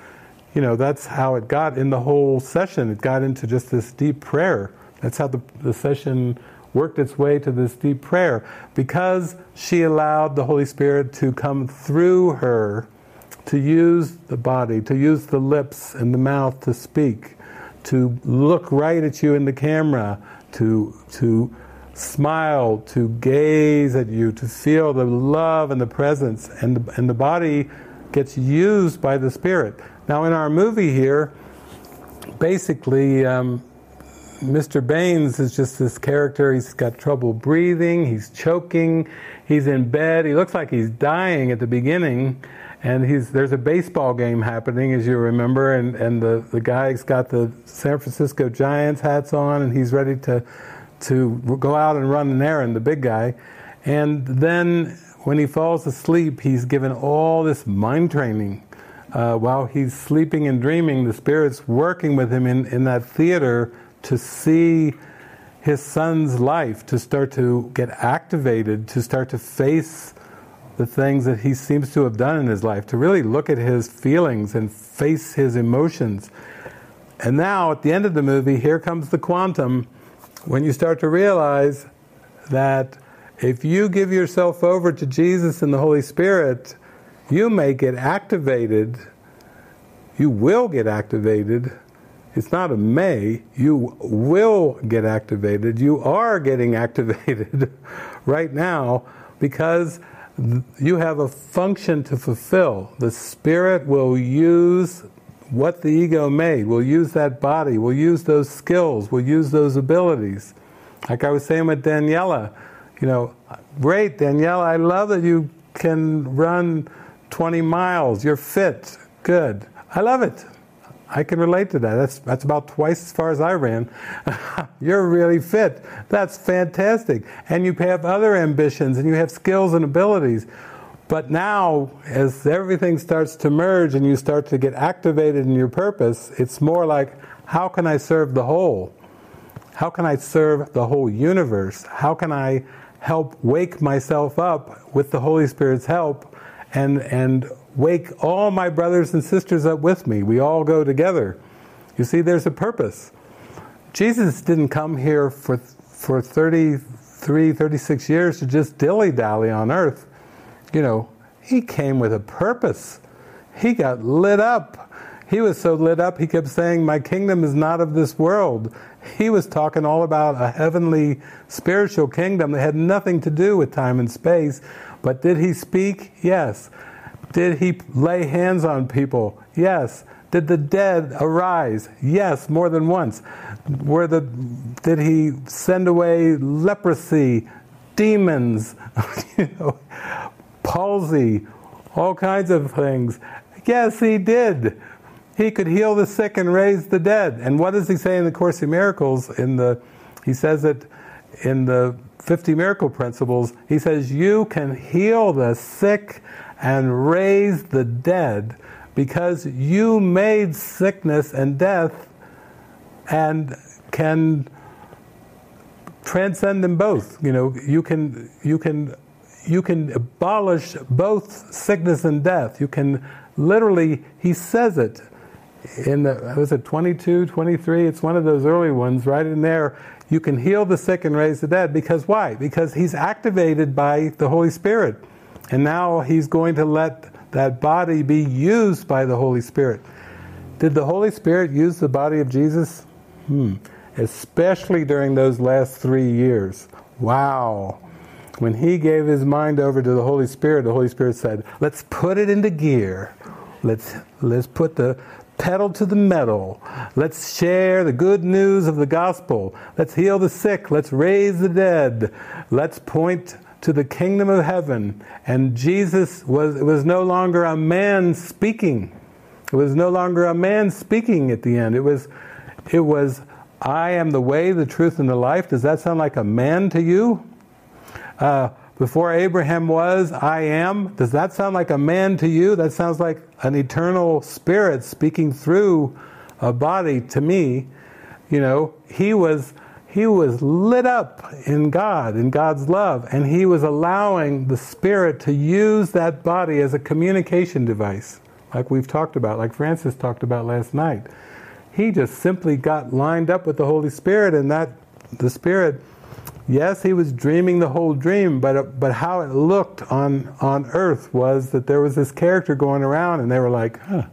you know, that's how it got in the whole session. It got into just this deep prayer. That's how the, the session worked its way to this deep prayer. Because she allowed the Holy Spirit to come through her, to use the body, to use the lips and the mouth to speak, to look right at you in the camera, to, to smile, to gaze at you, to feel the love and the presence, and the, and the body gets used by the Spirit. Now, in our movie here, basically, um, Mr. Baines is just this character. He's got trouble breathing, he's choking, he's in bed, he looks like he's dying at the beginning. And he's, there's a baseball game happening, as you remember, and, and the, the guy's got the San Francisco Giants hats on, and he's ready to to go out and run an errand, the big guy. And then when he falls asleep, he's given all this mind training. Uh, while he's sleeping and dreaming, the Spirit's working with him in, in that theater to see his son's life, to start to get activated, to start to face the things that he seems to have done in his life, to really look at his feelings and face his emotions. And now, at the end of the movie, here comes the quantum when you start to realize that if you give yourself over to Jesus and the Holy Spirit, you may get activated. You will get activated. It's not a may, you will get activated. You are getting activated right now because you have a function to fulfill. The Spirit will use what the ego made. We'll use that body, we'll use those skills, we'll use those abilities. Like I was saying with Daniela, you know, great, Daniela, I love that you can run 20 miles, you're fit, good. I love it. I can relate to that. That's, that's about twice as far as I ran. You're really fit. That's fantastic. And you have other ambitions and you have skills and abilities. But now, as everything starts to merge and you start to get activated in your purpose, it's more like, how can I serve the whole? How can I serve the whole universe? How can I help wake myself up with the Holy Spirit's help and, and wake all my brothers and sisters up with me. We all go together. You see, there's a purpose. Jesus didn't come here for, for 33, 36 years to just dilly dally on earth. You know, he came with a purpose. He got lit up. He was so lit up, he kept saying, My kingdom is not of this world. He was talking all about a heavenly spiritual kingdom that had nothing to do with time and space. But did he speak? Yes. Did he lay hands on people? Yes. Did the dead arise? Yes, more than once. Were the, did he send away leprosy, demons, you know, palsy, all kinds of things? Yes, he did. He could heal the sick and raise the dead. And what does he say in the Course in Miracles? In the, he says it in the 50 Miracle Principles. He says, You can heal the sick and raise the dead because you made sickness and death and can transcend them both. You know, you can you can you can abolish both sickness and death. You can literally, he says it in the, was it 22, 23? It's one of those early ones right in there. You can heal the sick and raise the dead. Because why? Because he's activated by the Holy Spirit. And now he's going to let that body be used by the Holy Spirit. Did the Holy Spirit use the body of Jesus? Hmm. Especially during those last three years. Wow. When he gave his mind over to the Holy Spirit, the Holy Spirit said, Let's put it into gear. Let's, let's put the pedal to the metal. Let's share the good news of the gospel. Let's heal the sick. Let's raise the dead. Let's point to the kingdom of heaven. And Jesus was, it was no longer a man speaking. It was no longer a man speaking at the end. It was, it was, I am the way, the truth, and the life. Does that sound like a man to you? Uh, before Abraham was, I am. Does that sound like a man to you? That sounds like an eternal spirit speaking through a body to me. You know, he was he was lit up in God, in God's love, and he was allowing the Spirit to use that body as a communication device, like we've talked about, like Francis talked about last night. He just simply got lined up with the Holy Spirit, and that the Spirit, yes, he was dreaming the whole dream, but uh, but how it looked on on earth was that there was this character going around, and they were like, huh.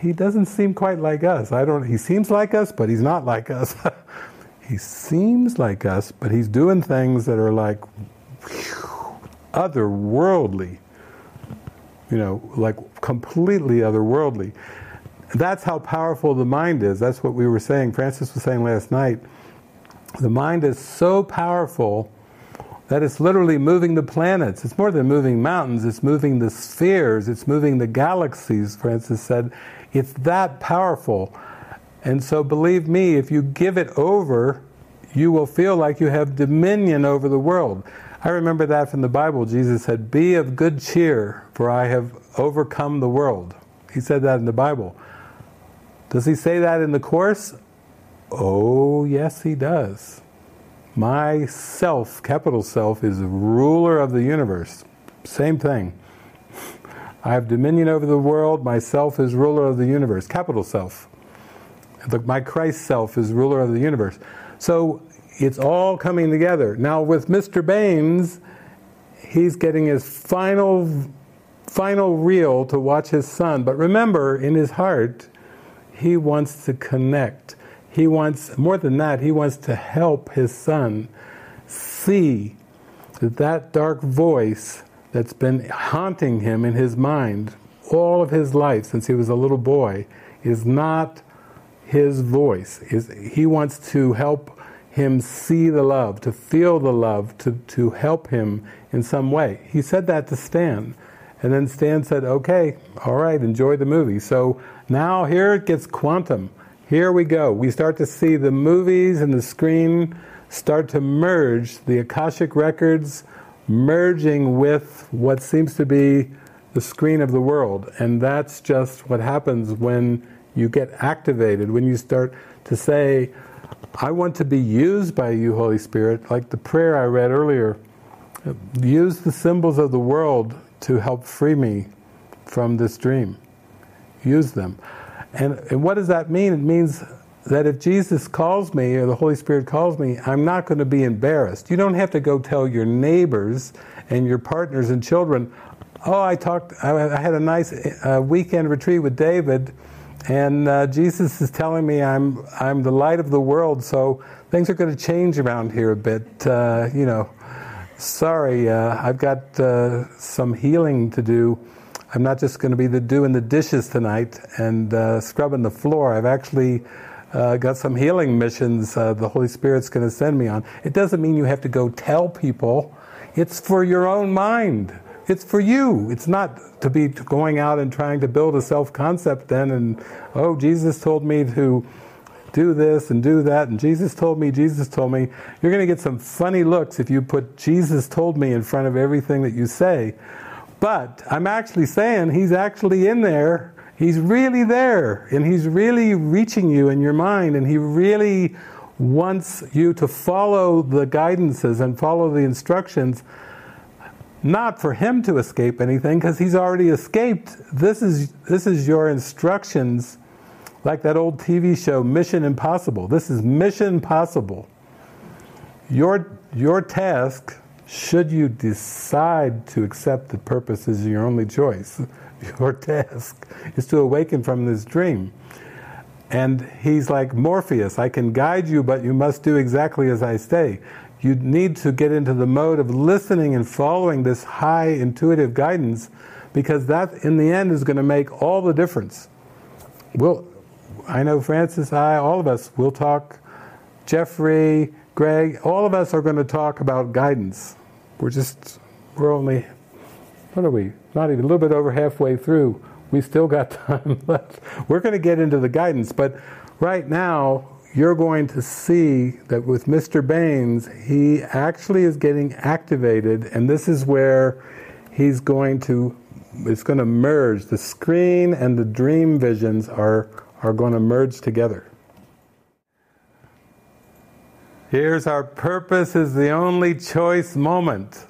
He doesn't seem quite like us. I don't. He seems like us, but he's not like us. he seems like us, but he's doing things that are like otherworldly. You know, like completely otherworldly. That's how powerful the mind is. That's what we were saying. Francis was saying last night. The mind is so powerful that it's literally moving the planets. It's more than moving mountains, it's moving the spheres, it's moving the galaxies, Francis said. It's that powerful. And so, believe me, if you give it over, you will feel like you have dominion over the world. I remember that from the Bible. Jesus said, Be of good cheer, for I have overcome the world. He said that in the Bible. Does he say that in the Course? Oh, yes, he does. My self, capital self, is ruler of the universe. Same thing. I have dominion over the world. Myself is ruler of the universe. Capital self the, my Christ self is ruler of the universe. So it's all coming together. Now with Mr. Baines, he's getting his final final reel to watch his son. But remember, in his heart, he wants to connect. He wants more than that, he wants to help his son see that that dark voice that's been haunting him in his mind all of his life since he was a little boy is not his voice. Is he wants to help him see the love, to feel the love, to, to help him in some way. He said that to Stan. And then Stan said, okay, all right, enjoy the movie. So now here it gets quantum. Here we go. We start to see the movies and the screen start to merge, the Akashic records merging with what seems to be the screen of the world. And that's just what happens when you get activated, when you start to say, I want to be used by you, Holy Spirit, like the prayer I read earlier. Use the symbols of the world to help free me from this dream. Use them. And, and what does that mean? It means that if Jesus calls me or the Holy Spirit calls me, I'm not going to be embarrassed. You don't have to go tell your neighbors and your partners and children, oh, I talked, I had a nice uh, weekend retreat with David, and uh, Jesus is telling me I'm, I'm the light of the world, so things are going to change around here a bit. Uh, you know, sorry, uh, I've got uh, some healing to do. I'm not just going to be the doing the dishes tonight and uh, scrubbing the floor. I've actually uh, got some healing missions uh, the Holy Spirit's going to send me on. It doesn't mean you have to go tell people. It's for your own mind. It's for you. It's not to be going out and trying to build a self concept then and, oh, Jesus told me to do this and do that, and Jesus told me, Jesus told me. You're going to get some funny looks if you put Jesus told me in front of everything that you say. But I'm actually saying he's actually in there. He's really there and He's really reaching you in your mind and He really wants you to follow the guidances and follow the instructions not for him to escape anything because he's already escaped. This is this is your instructions like that old TV show Mission Impossible. This is mission possible. Your your task should you decide to accept the purpose is your only choice your task is to awaken from this dream. And he's like Morpheus, I can guide you, but you must do exactly as I say. You need to get into the mode of listening and following this high intuitive guidance because that, in the end, is going to make all the difference. Well, I know Francis, I, all of us will talk, Jeffrey, Greg, all of us are going to talk about guidance. We're just, we're only, what are we, not even a little bit over halfway through. We still got time left. We're going to get into the guidance, but right now you're going to see that with Mr. Baines, he actually is getting activated, and this is where he's going to it's going to merge. The screen and the dream visions are are going to merge together. Here's our purpose is the only choice moment.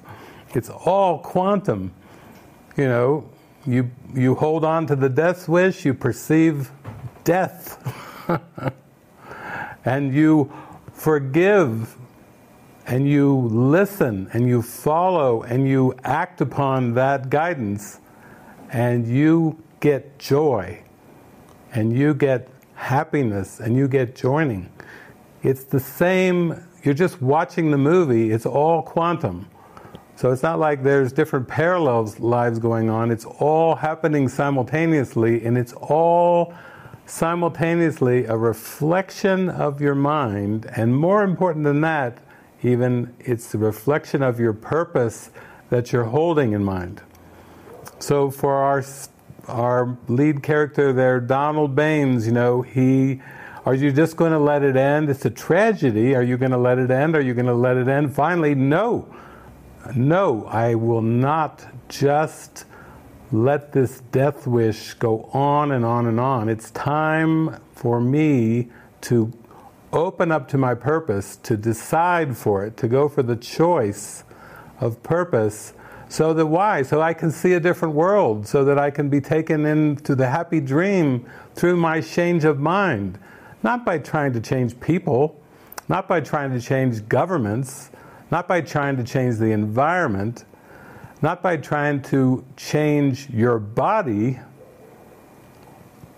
It's all quantum you know, you, you hold on to the death wish, you perceive death. and you forgive, and you listen, and you follow, and you act upon that guidance, and you get joy, and you get happiness, and you get joining. It's the same, you're just watching the movie, it's all quantum. So it's not like there's different parallels lives going on. It's all happening simultaneously, and it's all simultaneously a reflection of your mind, and more important than that, even it's the reflection of your purpose that you're holding in mind. So for our our lead character there, Donald Baines, you know, he are you just going to let it end? It's a tragedy. Are you going to let it end? Are you going to let it end? Finally, no no, I will not just let this death wish go on and on and on. It's time for me to open up to my purpose, to decide for it, to go for the choice of purpose. So that why? So I can see a different world, so that I can be taken into the happy dream through my change of mind. Not by trying to change people, not by trying to change governments, not by trying to change the environment, not by trying to change your body,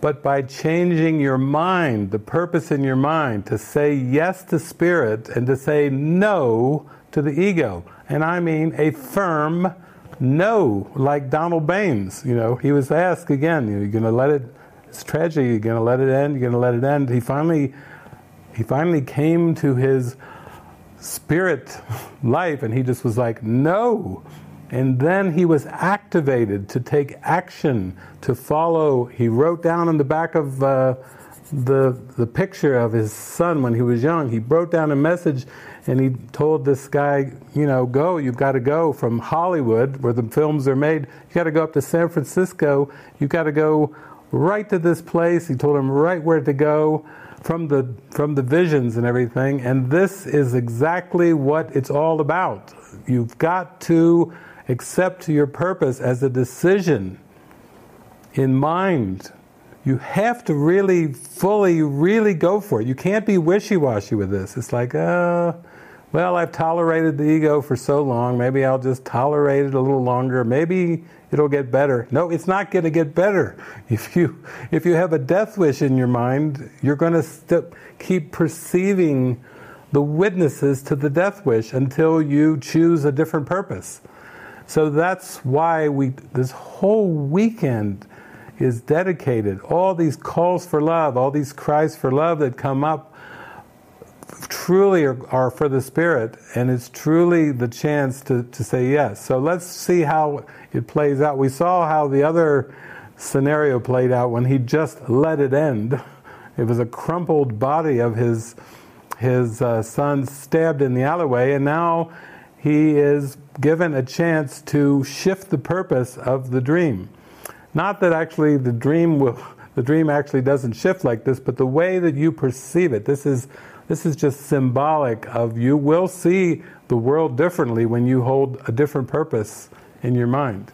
but by changing your mind, the purpose in your mind, to say yes to spirit and to say no to the ego. And I mean a firm no, like Donald Baines. You know, he was asked again, you know, you're going to let it, it's tragedy, you're going to let it end, you're going to let it end. He finally, he finally came to his spirit life, and he just was like, no, And then he was activated to take action, to follow. He wrote down on the back of uh, the, the picture of his son when he was young, he wrote down a message and he told this guy, you know, go, you've got to go from Hollywood, where the films are made, you've got to go up to San Francisco, you've got to go right to this place. He told him right where to go from the from the visions and everything. And this is exactly what it's all about. You've got to accept your purpose as a decision in mind. You have to really fully, really go for it. You can't be wishy-washy with this. It's like, uh, well, I've tolerated the ego for so long, maybe I'll just tolerate it a little longer. Maybe it'll get better. No, it's not going to get better. If you if you have a death wish in your mind, you're going to keep perceiving the witnesses to the death wish until you choose a different purpose. So that's why we this whole weekend is dedicated. All these calls for love, all these cries for love that come up truly are, are, for the Spirit, and it's truly the chance to, to say yes. So let's see how it plays out. We saw how the other scenario played out when he just let it end. It was a crumpled body of his his uh, son stabbed in the alleyway, and now he is given a chance to shift the purpose of the dream. Not that actually the dream will the dream actually doesn't shift like this, but the way that you perceive it. This is this is just symbolic of you will see the world differently when you hold a different purpose in your mind.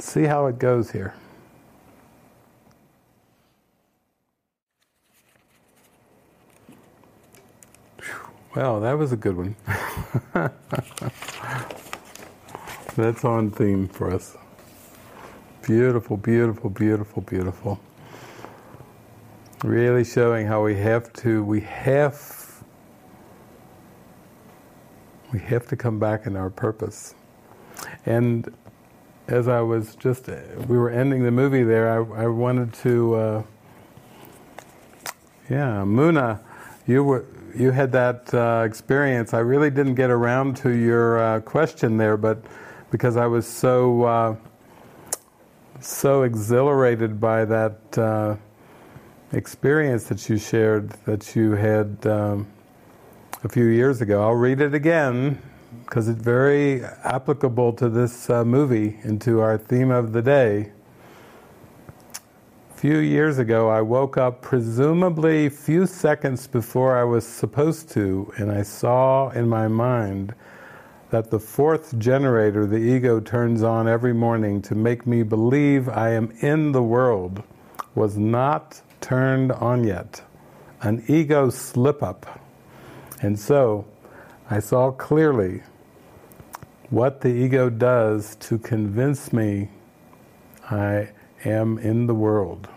See how it goes here. Well, that was a good one. That's on theme for us. Beautiful, beautiful, beautiful, beautiful. Really showing how we have to, we have we have to come back in our purpose. And as I was just, we were ending the movie there, I, I wanted to, uh, yeah, Muna, you were, you had that uh, experience. I really didn't get around to your uh, question there, but because I was so, uh, so exhilarated by that uh, experience that you shared, that you had. Um, a few years ago. I'll read it again because it's very applicable to this uh, movie and to our theme of the day. A few years ago, I woke up presumably a few seconds before I was supposed to, and I saw in my mind that the fourth generator the ego turns on every morning to make me believe I am in the world was not turned on yet. An ego slip up. And so I saw clearly what the ego does to convince me I am in the world.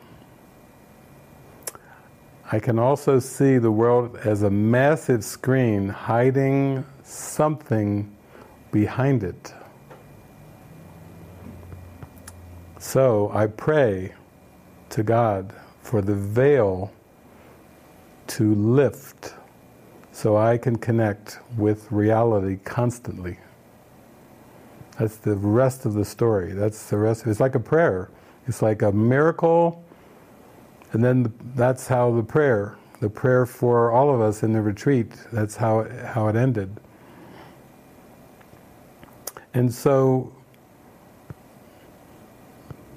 I can also see the world as a massive screen hiding something behind it. So I pray to God for the veil to lift so I can connect with reality constantly. That's the rest of the story. That's the rest. It's like a prayer. It's like a miracle, and then that's how the prayer, the prayer for all of us in the retreat. That's how it, how it ended. And so,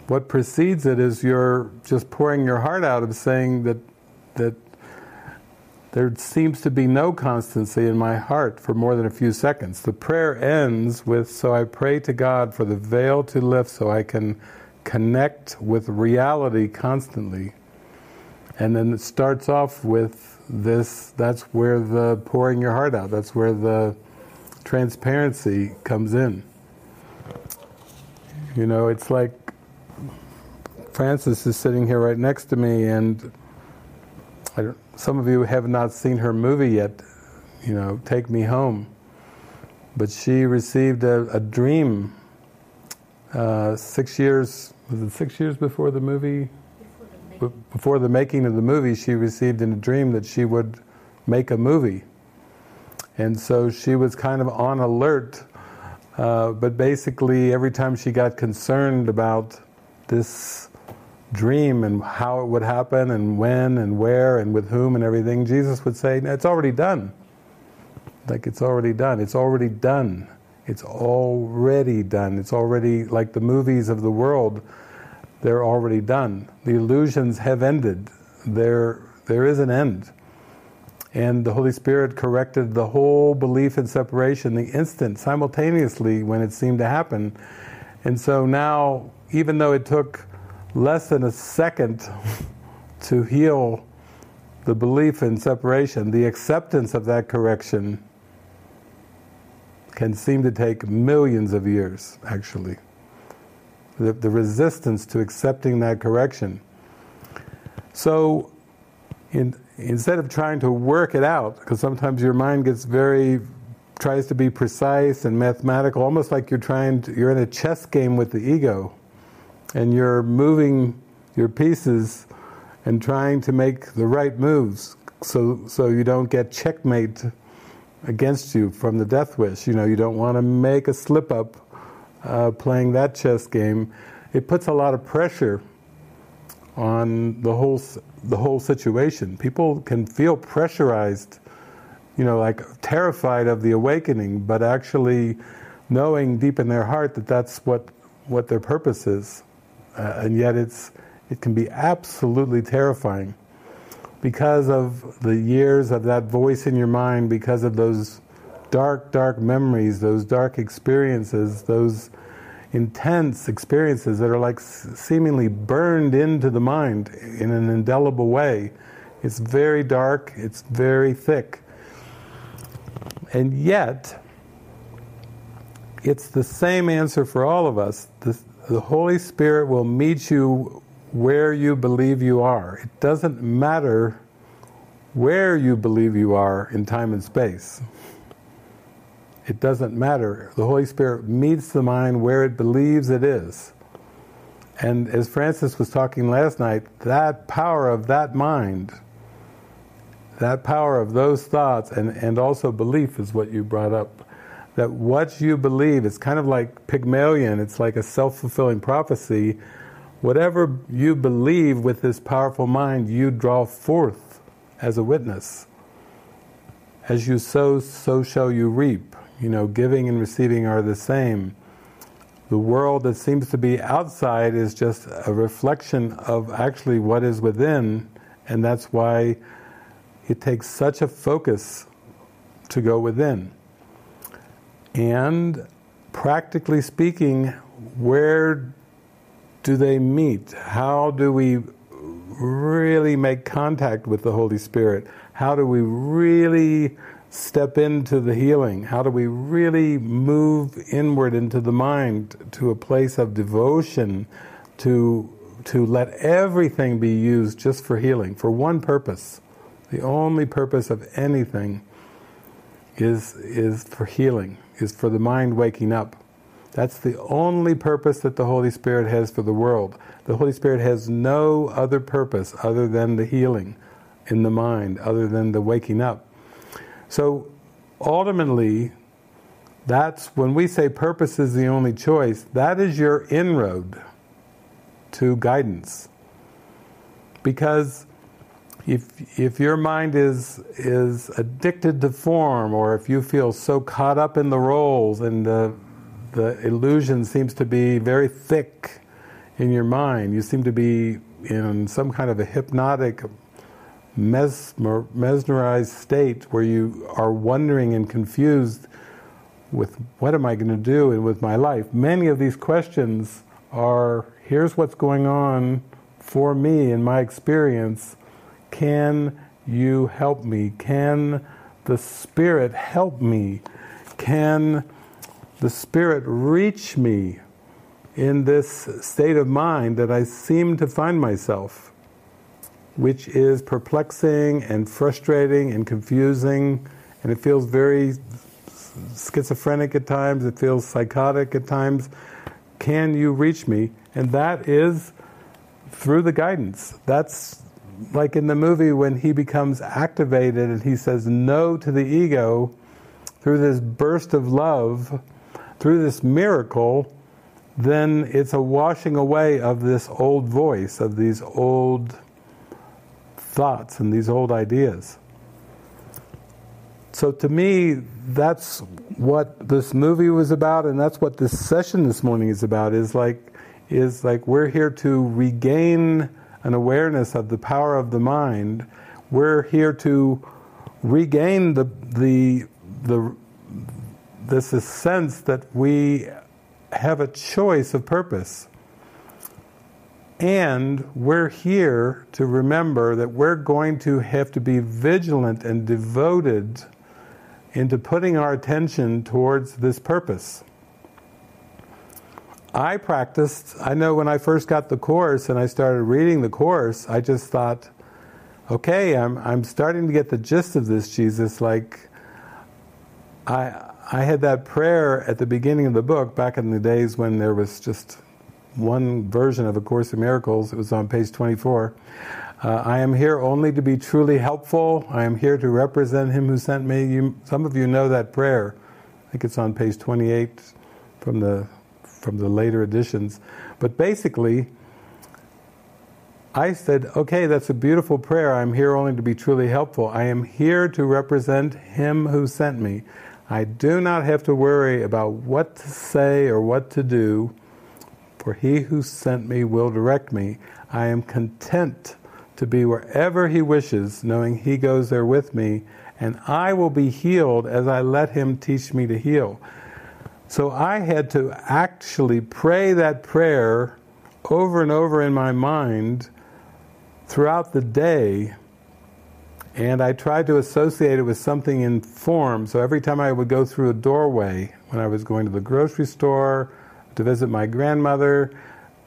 what precedes it is you're just pouring your heart out of saying that that there seems to be no constancy in my heart for more than a few seconds. The prayer ends with, So I pray to God for the veil to lift so I can connect with reality constantly. And then it starts off with this that's where the pouring your heart out, that's where the transparency comes in. You know, it's like Frances is sitting here right next to me, and I don't some of you have not seen her movie yet, you know, Take Me Home. But she received a, a dream uh, six years, was it six years before the movie? Before the, before the making of the movie, she received in a dream that she would make a movie. And so she was kind of on alert Uh, but basically, every time she got concerned about this dream and how it would happen and when and where and with whom and everything, Jesus would say, no, It's already done. Like it's already done. It's already done. It's already done. It's already like the movies of the world, they're already done. The illusions have ended. There, there is an end. And the Holy Spirit corrected the whole belief in separation the instant, simultaneously, when it seemed to happen. And so now, even though it took less than a second to heal the belief in separation, the acceptance of that correction can seem to take millions of years, actually. The, the resistance to accepting that correction. So, in, instead of trying to work it out, because sometimes your mind gets very, tries to be precise and mathematical, almost like you're trying to, you're in a chess game with the ego, and you're moving your pieces and trying to make the right moves so, so you don't get checkmate against you from the death wish. You know, you don't want to make a slip up uh, playing that chess game. It puts a lot of pressure on the whole the whole situation. People can feel pressurized, you know, like terrified of the awakening, but actually knowing deep in their heart that that's what what their purpose is, uh, and yet it's it can be absolutely terrifying because of the years of that voice in your mind, because of those dark, dark memories, those dark experiences, those intense experiences that are like seemingly burned into the mind in an indelible way. It's very dark, it's very thick. And yet, it's the same answer for all of us. The, the Holy Spirit will meet you where you believe you are. It doesn't matter where you believe you are in time and space. It doesn't matter. The Holy Spirit meets the mind where it believes it is. And as Frances was talking last night, that power of that mind, that power of those thoughts, and, and also belief is what you brought up. That what you believe, is kind of like Pygmalion, it's like a self fulfilling prophecy Whatever you believe with this powerful mind, you draw forth as a witness. As you sow, so shall you reap. You know, giving and receiving are the same. The world that seems to be outside is just a reflection of actually what is within, and that's why it takes such a focus to go within. And practically speaking, where do they meet? How do we really make contact with the Holy Spirit? How do we really step into the healing? How do we really move inward into the mind to a place of devotion to to let everything be used just for healing, for one purpose. The only purpose of anything is is for healing, is for the mind waking up. That's the only purpose that the Holy Spirit has for the world. The Holy Spirit has no other purpose other than the healing in the mind, other than the waking up. So ultimately, that's when we say purpose is the only choice, that is your inroad to guidance. Because if, if your mind is, is addicted to form, or if you feel so caught up in the roles and the the illusion seems to be very thick in your mind. You seem to be in some kind of a hypnotic, mesmer, mesmerized state where you are wondering and confused with what am I going to do and with my life. Many of these questions are here's what's going on for me in my experience. Can you help me? Can the Spirit help me? Can the Spirit reach me in this state of mind that I seem to find myself, which is perplexing and frustrating and confusing, and it feels very schizophrenic at times, it feels psychotic at times. Can you reach me? And that is through the guidance. That's like in the movie when he becomes activated and he says no to the ego through this burst of love through this miracle, then it's a washing away of this old voice, of these old thoughts and these old ideas. So to me, that's what this movie was about, and that's what this session this morning is about. Is like, is like we're here to regain an awareness of the power of the mind. We're here to regain the the the this sense that we have a choice of purpose. And we're here to remember that we're going to have to be vigilant and devoted into putting our attention towards this purpose. I practiced, I know when I first got the Course and I started reading the Course, I just thought, okay, I'm, I'm starting to get the gist of this, Jesus. Like, I, I had that prayer at the beginning of the book back in the days when there was just one version of A Course in Miracles. It was on page 24. Uh, I am here only to be truly helpful. I am here to represent Him who sent me. You, some of you know that prayer. I think it's on page 28 from the from the later editions. But basically, I said, okay, that's a beautiful prayer. I'm here only to be truly helpful. I am here to represent Him who sent me. I do not have to worry about what to say or what to do, for He who sent me will direct me. I am content to be wherever He wishes, knowing He goes there with me, and I will be healed as I let Him teach me to heal. So I had to actually pray that prayer over and over in my mind throughout the day, and I tried to associate it with something in form. So every time I would go through a doorway, when I was going to the grocery store, to visit my grandmother,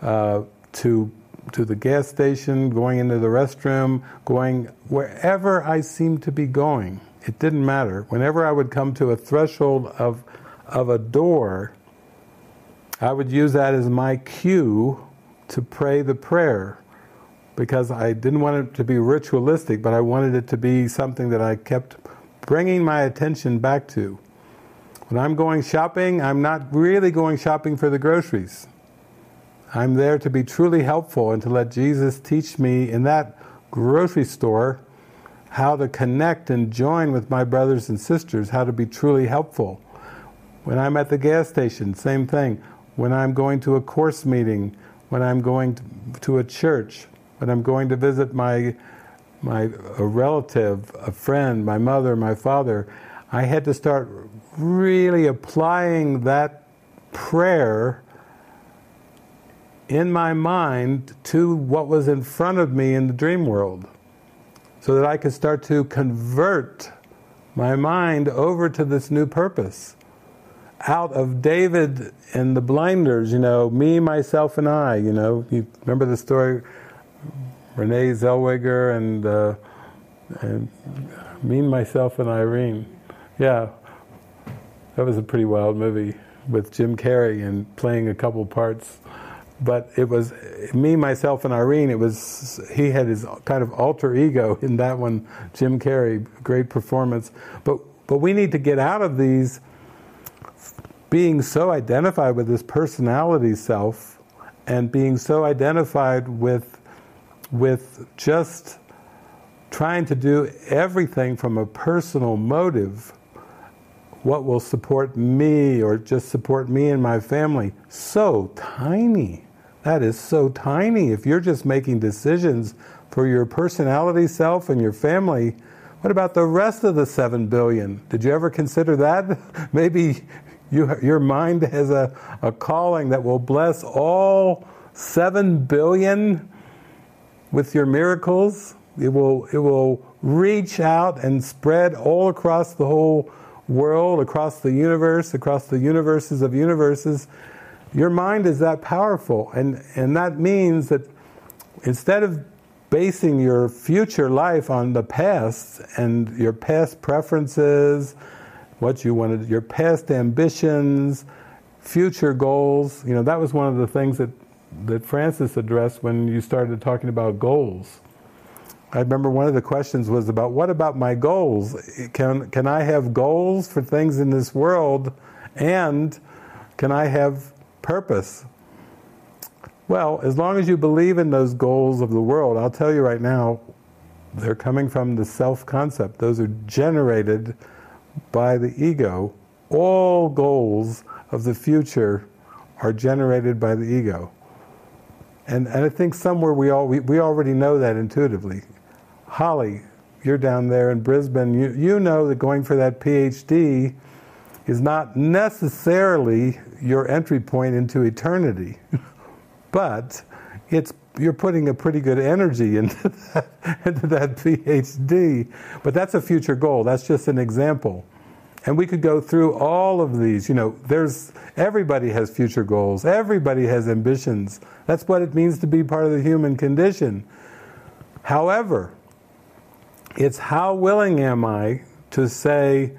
uh, to to the gas station, going into the restroom, going wherever I seemed to be going. It didn't matter. Whenever I would come to a threshold of, of a door, I would use that as my cue to pray the prayer because I didn't want it to be ritualistic, but I wanted it to be something that I kept bringing my attention back to. When I'm going shopping, I'm not really going shopping for the groceries. I'm there to be truly helpful and to let Jesus teach me in that grocery store how to connect and join with my brothers and sisters, how to be truly helpful. When I'm at the gas station, same thing. When I'm going to a course meeting, when I'm going to a church, when I'm going to visit my my a relative, a friend, my mother, my father, I had to start really applying that prayer in my mind to what was in front of me in the dream world so that I could start to convert my mind over to this new purpose. Out of David and the blinders, you know, me, myself, and I, you know, you remember the story, Renee Zellweger and, uh, and me, myself, and Irene. Yeah, that was a pretty wild movie with Jim Carrey and playing a couple parts but it was me, myself, and Irene. It was he had his kind of alter ego in that one. Jim Carrey, great performance. But but we need to get out of these being so identified with this personality self, and being so identified with with just trying to do everything from a personal motive. What will support me or just support me and my family? So tiny. That is so tiny. If you're just making decisions for your personality self and your family, what about the rest of the seven billion? Did you ever consider that? Maybe you, your mind has a, a calling that will bless all seven billion with your miracles. It will, it will reach out and spread all across the whole world, across the universe, across the universes of universes, your mind is that powerful, and, and that means that instead of basing your future life on the past and your past preferences, what you wanted, your past ambitions, future goals, you know, that was one of the things that, that Frances addressed when you started talking about goals. I remember one of the questions was about what about my goals? Can, can I have goals for things in this world and can I have purpose? Well, as long as you believe in those goals of the world, I'll tell you right now, they're coming from the self concept. Those are generated by the ego. All goals of the future are generated by the ego. And, and I think somewhere we, all, we, we already know that intuitively. Holly, you're down there in Brisbane, you, you know that going for that PhD is not necessarily your entry point into eternity, but it's you're putting a pretty good energy into that, into that PhD. But that's a future goal. That's just an example. And we could go through all of these. You know, there's everybody has future goals. Everybody has ambitions. That's what it means to be part of the human condition. However, it's how willing am I to say,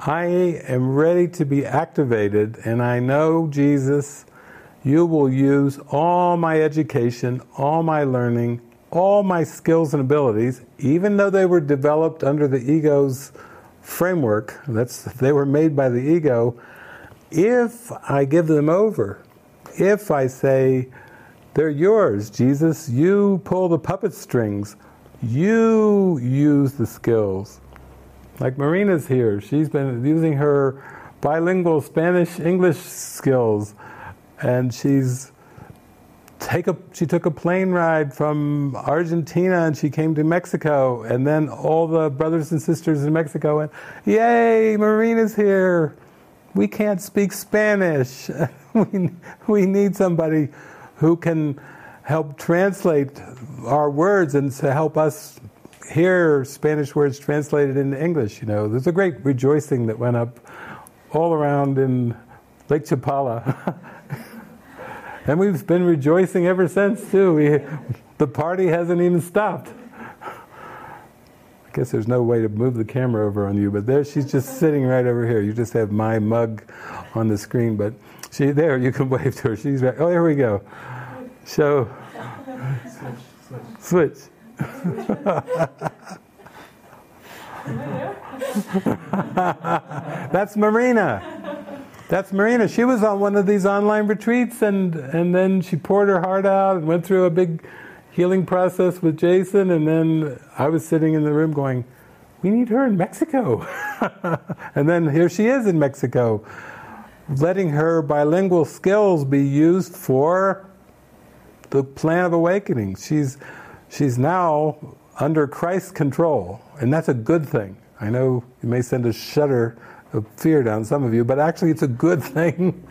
I am ready to be activated, and I know, Jesus, you will use all my education, all my learning, all my skills and abilities, even though they were developed under the ego's framework, that's, they were made by the ego, if I give them over, if I say, they're yours, Jesus, you pull the puppet strings, you use the skills. Like Marina's here, she's been using her bilingual Spanish English skills, and she's take a she took a plane ride from Argentina and she came to Mexico and then all the brothers and sisters in Mexico went, "Yay, Marina's here. We can't speak Spanish. we we need somebody who can help translate our words and to help us hear Spanish words translated into English. You know, there's a great rejoicing that went up all around in Lake Chapala. and we've been rejoicing ever since, too. We, the party hasn't even stopped. I guess there's no way to move the camera over on you, but there she's just sitting right over here. You just have my mug on the screen, but she there. You can wave to her. She's right. Oh, here we go. So, switch. switch. That's Marina. That's Marina. She was on one of these online retreats and, and then she poured her heart out and went through a big healing process with Jason. And then I was sitting in the room going, We need her in Mexico. and then here she is in Mexico, letting her bilingual skills be used for the plan of awakening. She's, she's now under Christ's control, and that's a good thing. I know you may send a shudder fear down some of you, but actually it's a good thing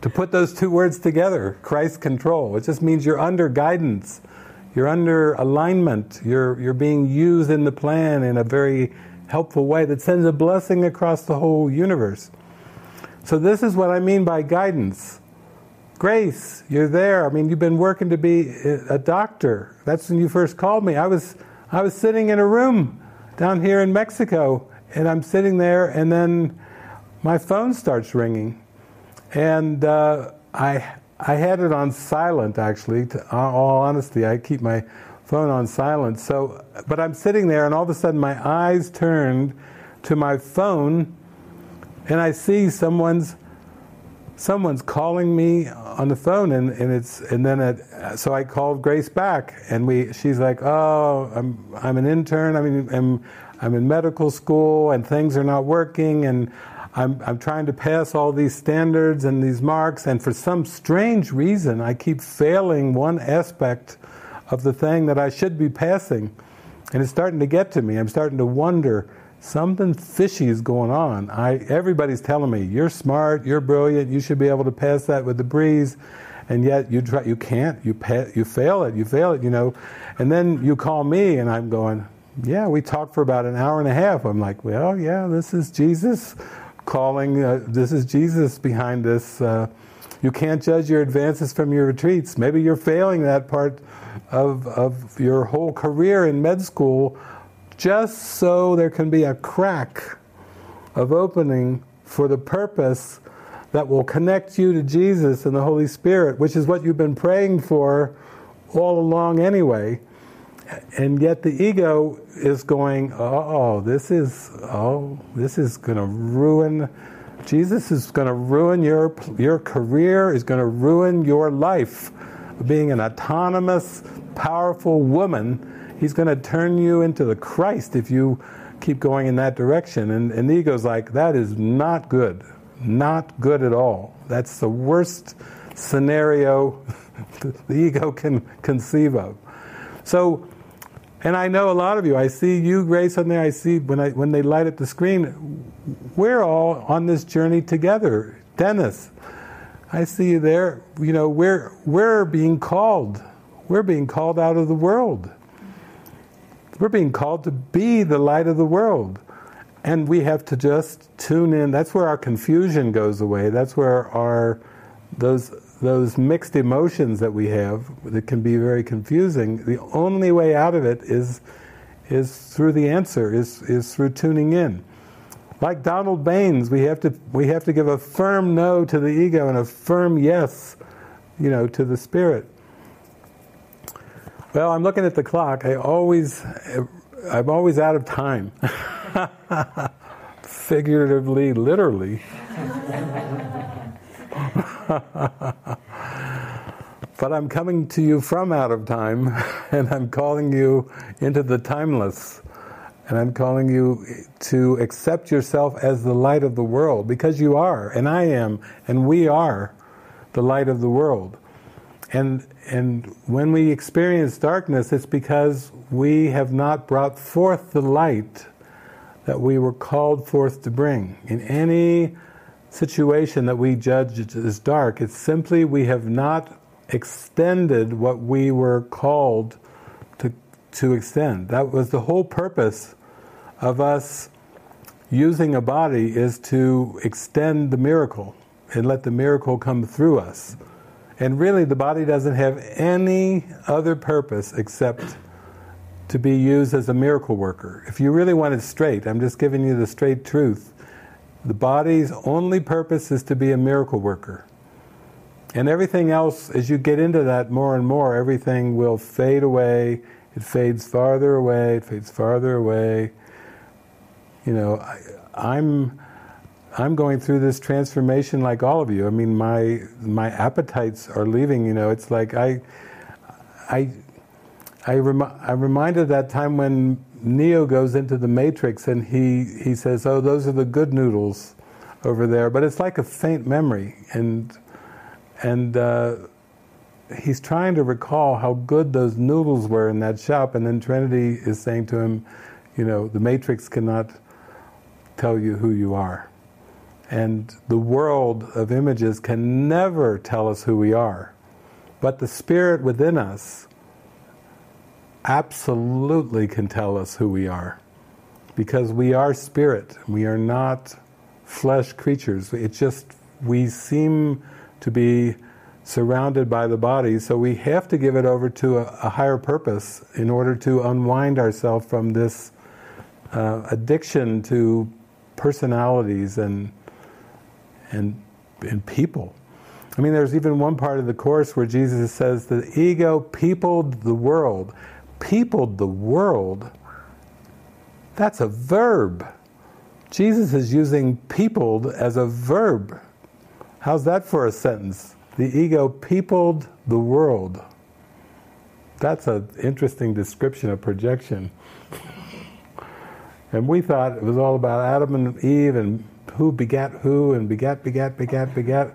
to put those two words together Christ control. It just means you're under guidance, you're under alignment, you're, you're being used in the plan in a very helpful way that sends a blessing across the whole universe. So, this is what I mean by guidance. Grace, you're there. I mean, you've been working to be a doctor. That's when you first called me. I was, I was sitting in a room down here in Mexico, and I'm sitting there, and then my phone starts ringing, and uh, I, I had it on silent. Actually, to all honesty, I keep my phone on silent. So, but I'm sitting there, and all of a sudden, my eyes turned to my phone, and I see someone's someone's calling me on the phone and, and it's and then it, so I called Grace back and we she's like oh I'm I'm an intern I mean I'm I'm in medical school and things are not working and I'm I'm trying to pass all these standards and these marks and for some strange reason I keep failing one aspect of the thing that I should be passing and it's starting to get to me I'm starting to wonder something fishy is going on. I, everybody's telling me, you're smart, you're brilliant, you should be able to pass that with the breeze, and yet you try, you can't, you, pa- you fail it, you fail it, you know. And then you call me, and I'm going, yeah, we talked for about an hour and a half. I'm like, well, yeah, this is Jesus calling, uh, this is Jesus behind this. Uh, you can't judge your advances from your retreats. Maybe you're failing that part of, of your whole career in med school just so there can be a crack of opening for the purpose that will connect you to Jesus and the Holy Spirit, which is what you've been praying for all along anyway. And yet the ego is going, oh, this is, oh, this is going to ruin Jesus is going to ruin your, your career, is going to ruin your life. Being an autonomous, powerful woman, he's going to turn you into the Christ if you keep going in that direction. And, and the ego's like, that is not good. Not good at all. That's the worst scenario the ego can conceive of. So, and I know a lot of you. I see you, Grace, on there. I see when I when they light up the screen. We're all on this journey together. Dennis, I see you there. You know, we're we're being called. We're being called out of the world. We're being called to be the light of the world. And we have to just tune in. That's where our confusion goes away. That's where our those those mixed emotions that we have that can be very confusing, the only way out of it is, is through the answer, is, is through tuning in. Like Donald Baines, we have, to, we have to give a firm no to the ego and a firm yes, you know, to the spirit. Well, I'm looking at the clock. I always, I'm always out of time. Figuratively, literally. but I'm coming to you from out of time, and I'm calling you into the timeless. And I'm calling you to accept yourself as the light of the world, because you are, and I am, and we are the light of the world. And, and when we experience darkness, it's because we have not brought forth the light that we were called forth to bring. In any situation that we judge as dark. It's simply we have not extended what we were called to, to extend. That was the whole purpose of us using a body is to extend the miracle and let the miracle come through us. And really, the body doesn't have any other purpose except to be used as a miracle worker. If you really want it straight, I'm just giving you the straight truth. The body's only purpose is to be a miracle worker. And everything else, as you get into that more and more, everything will fade away. It fades farther away, it fades farther away. You know, I, am I'm, I'm going through this transformation like all of you. I mean, my my appetites are leaving. You know, it's like I I I, rem- I reminded that time when Neo goes into the Matrix and he, he says, Oh, those are the good noodles over there. But it's like a faint memory. And, and uh, he's trying to recall how good those noodles were in that shop. And then Trinity is saying to him, You know, the Matrix cannot tell you who you are. And the world of images can never tell us who we are. But the spirit within us absolutely can tell us who we are. Because we are spirit, we are not flesh creatures. It's just, we seem to be surrounded by the body, so we have to give it over to a, a higher purpose in order to unwind ourselves from this uh, addiction to personalities and, and, and people. I mean, there's even one part of the Course where Jesus says the ego peopled the world peopled the world, that's a verb. Jesus is using peopled as a verb. How's that for a sentence? The ego peopled the world. That's an interesting description of projection. And we thought it was all about Adam and Eve and who begat who and begat, begat, begat, begat.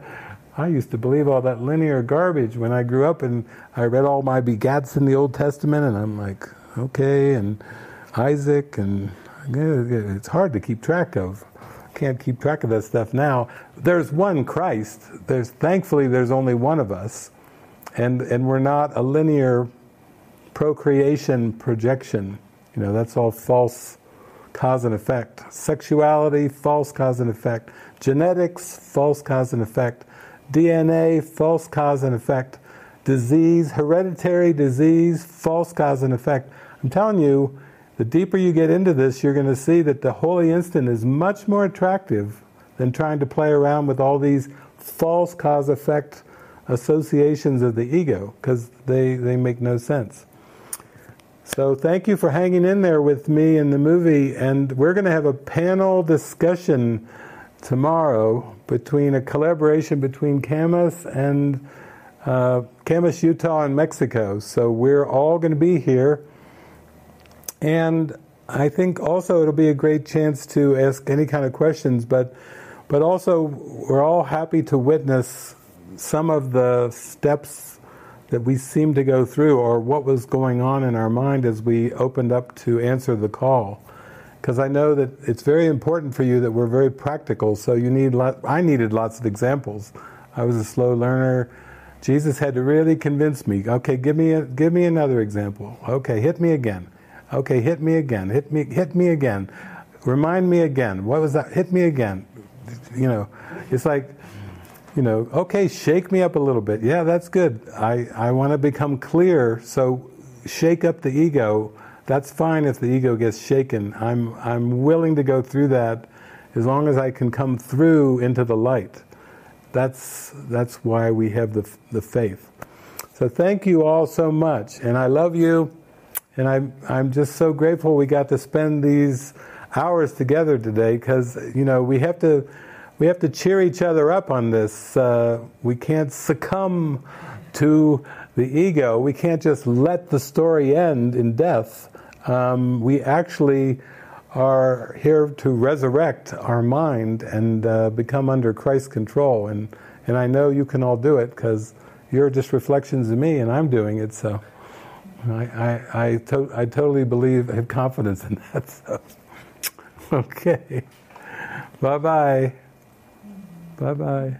I used to believe all that linear garbage when I grew up, and I read all my begats in the Old Testament, and I'm like, okay, and Isaac, and it's hard to keep track of. Can't keep track of that stuff now. There's one Christ. There's thankfully there's only one of us, and and we're not a linear procreation projection. You know that's all false cause and effect. Sexuality, false cause and effect. Genetics, false cause and effect. DNA, false cause and effect, disease, hereditary disease, false cause and effect. I'm telling you, the deeper you get into this, you're going to see that the holy instant is much more attractive than trying to play around with all these false cause effect associations of the ego, because they, they make no sense. So, thank you for hanging in there with me in the movie, and we're going to have a panel discussion tomorrow between a collaboration between Kamas and uh, Kamas, Utah, and Mexico. So we're all going to be here. And I think also it'll be a great chance to ask any kind of questions, but but also we're all happy to witness some of the steps that we seem to go through or what was going on in our mind as we opened up to answer the call because I know that it's very important for you that we're very practical. So you need lot, I needed lots of examples. I was a slow learner. Jesus had to really convince me. Okay, give me a, give me another example. Okay, hit me again. Okay, hit me again. Hit me hit me again. Remind me again. What was that? Hit me again. You know, it's like you know, okay, shake me up a little bit. Yeah, that's good. I, I want to become clear, so shake up the ego that's fine if the ego gets shaken. I'm, I'm willing to go through that as long as I can come through into the light. That's, that's why we have the, the faith. So thank you all so much. And I love you. And I'm, I'm just so grateful we got to spend these hours together today because, you know, we have to, we have to cheer each other up on this. Uh, we can't succumb to the ego. We can't just let the story end in death um, we actually are here to resurrect our mind and uh, become under Christ's control. And, and I know you can all do it because you're just reflections of me and I'm doing it. So I, I, I, to- I totally believe, I have confidence in that. So. Okay. Bye bye. Bye bye.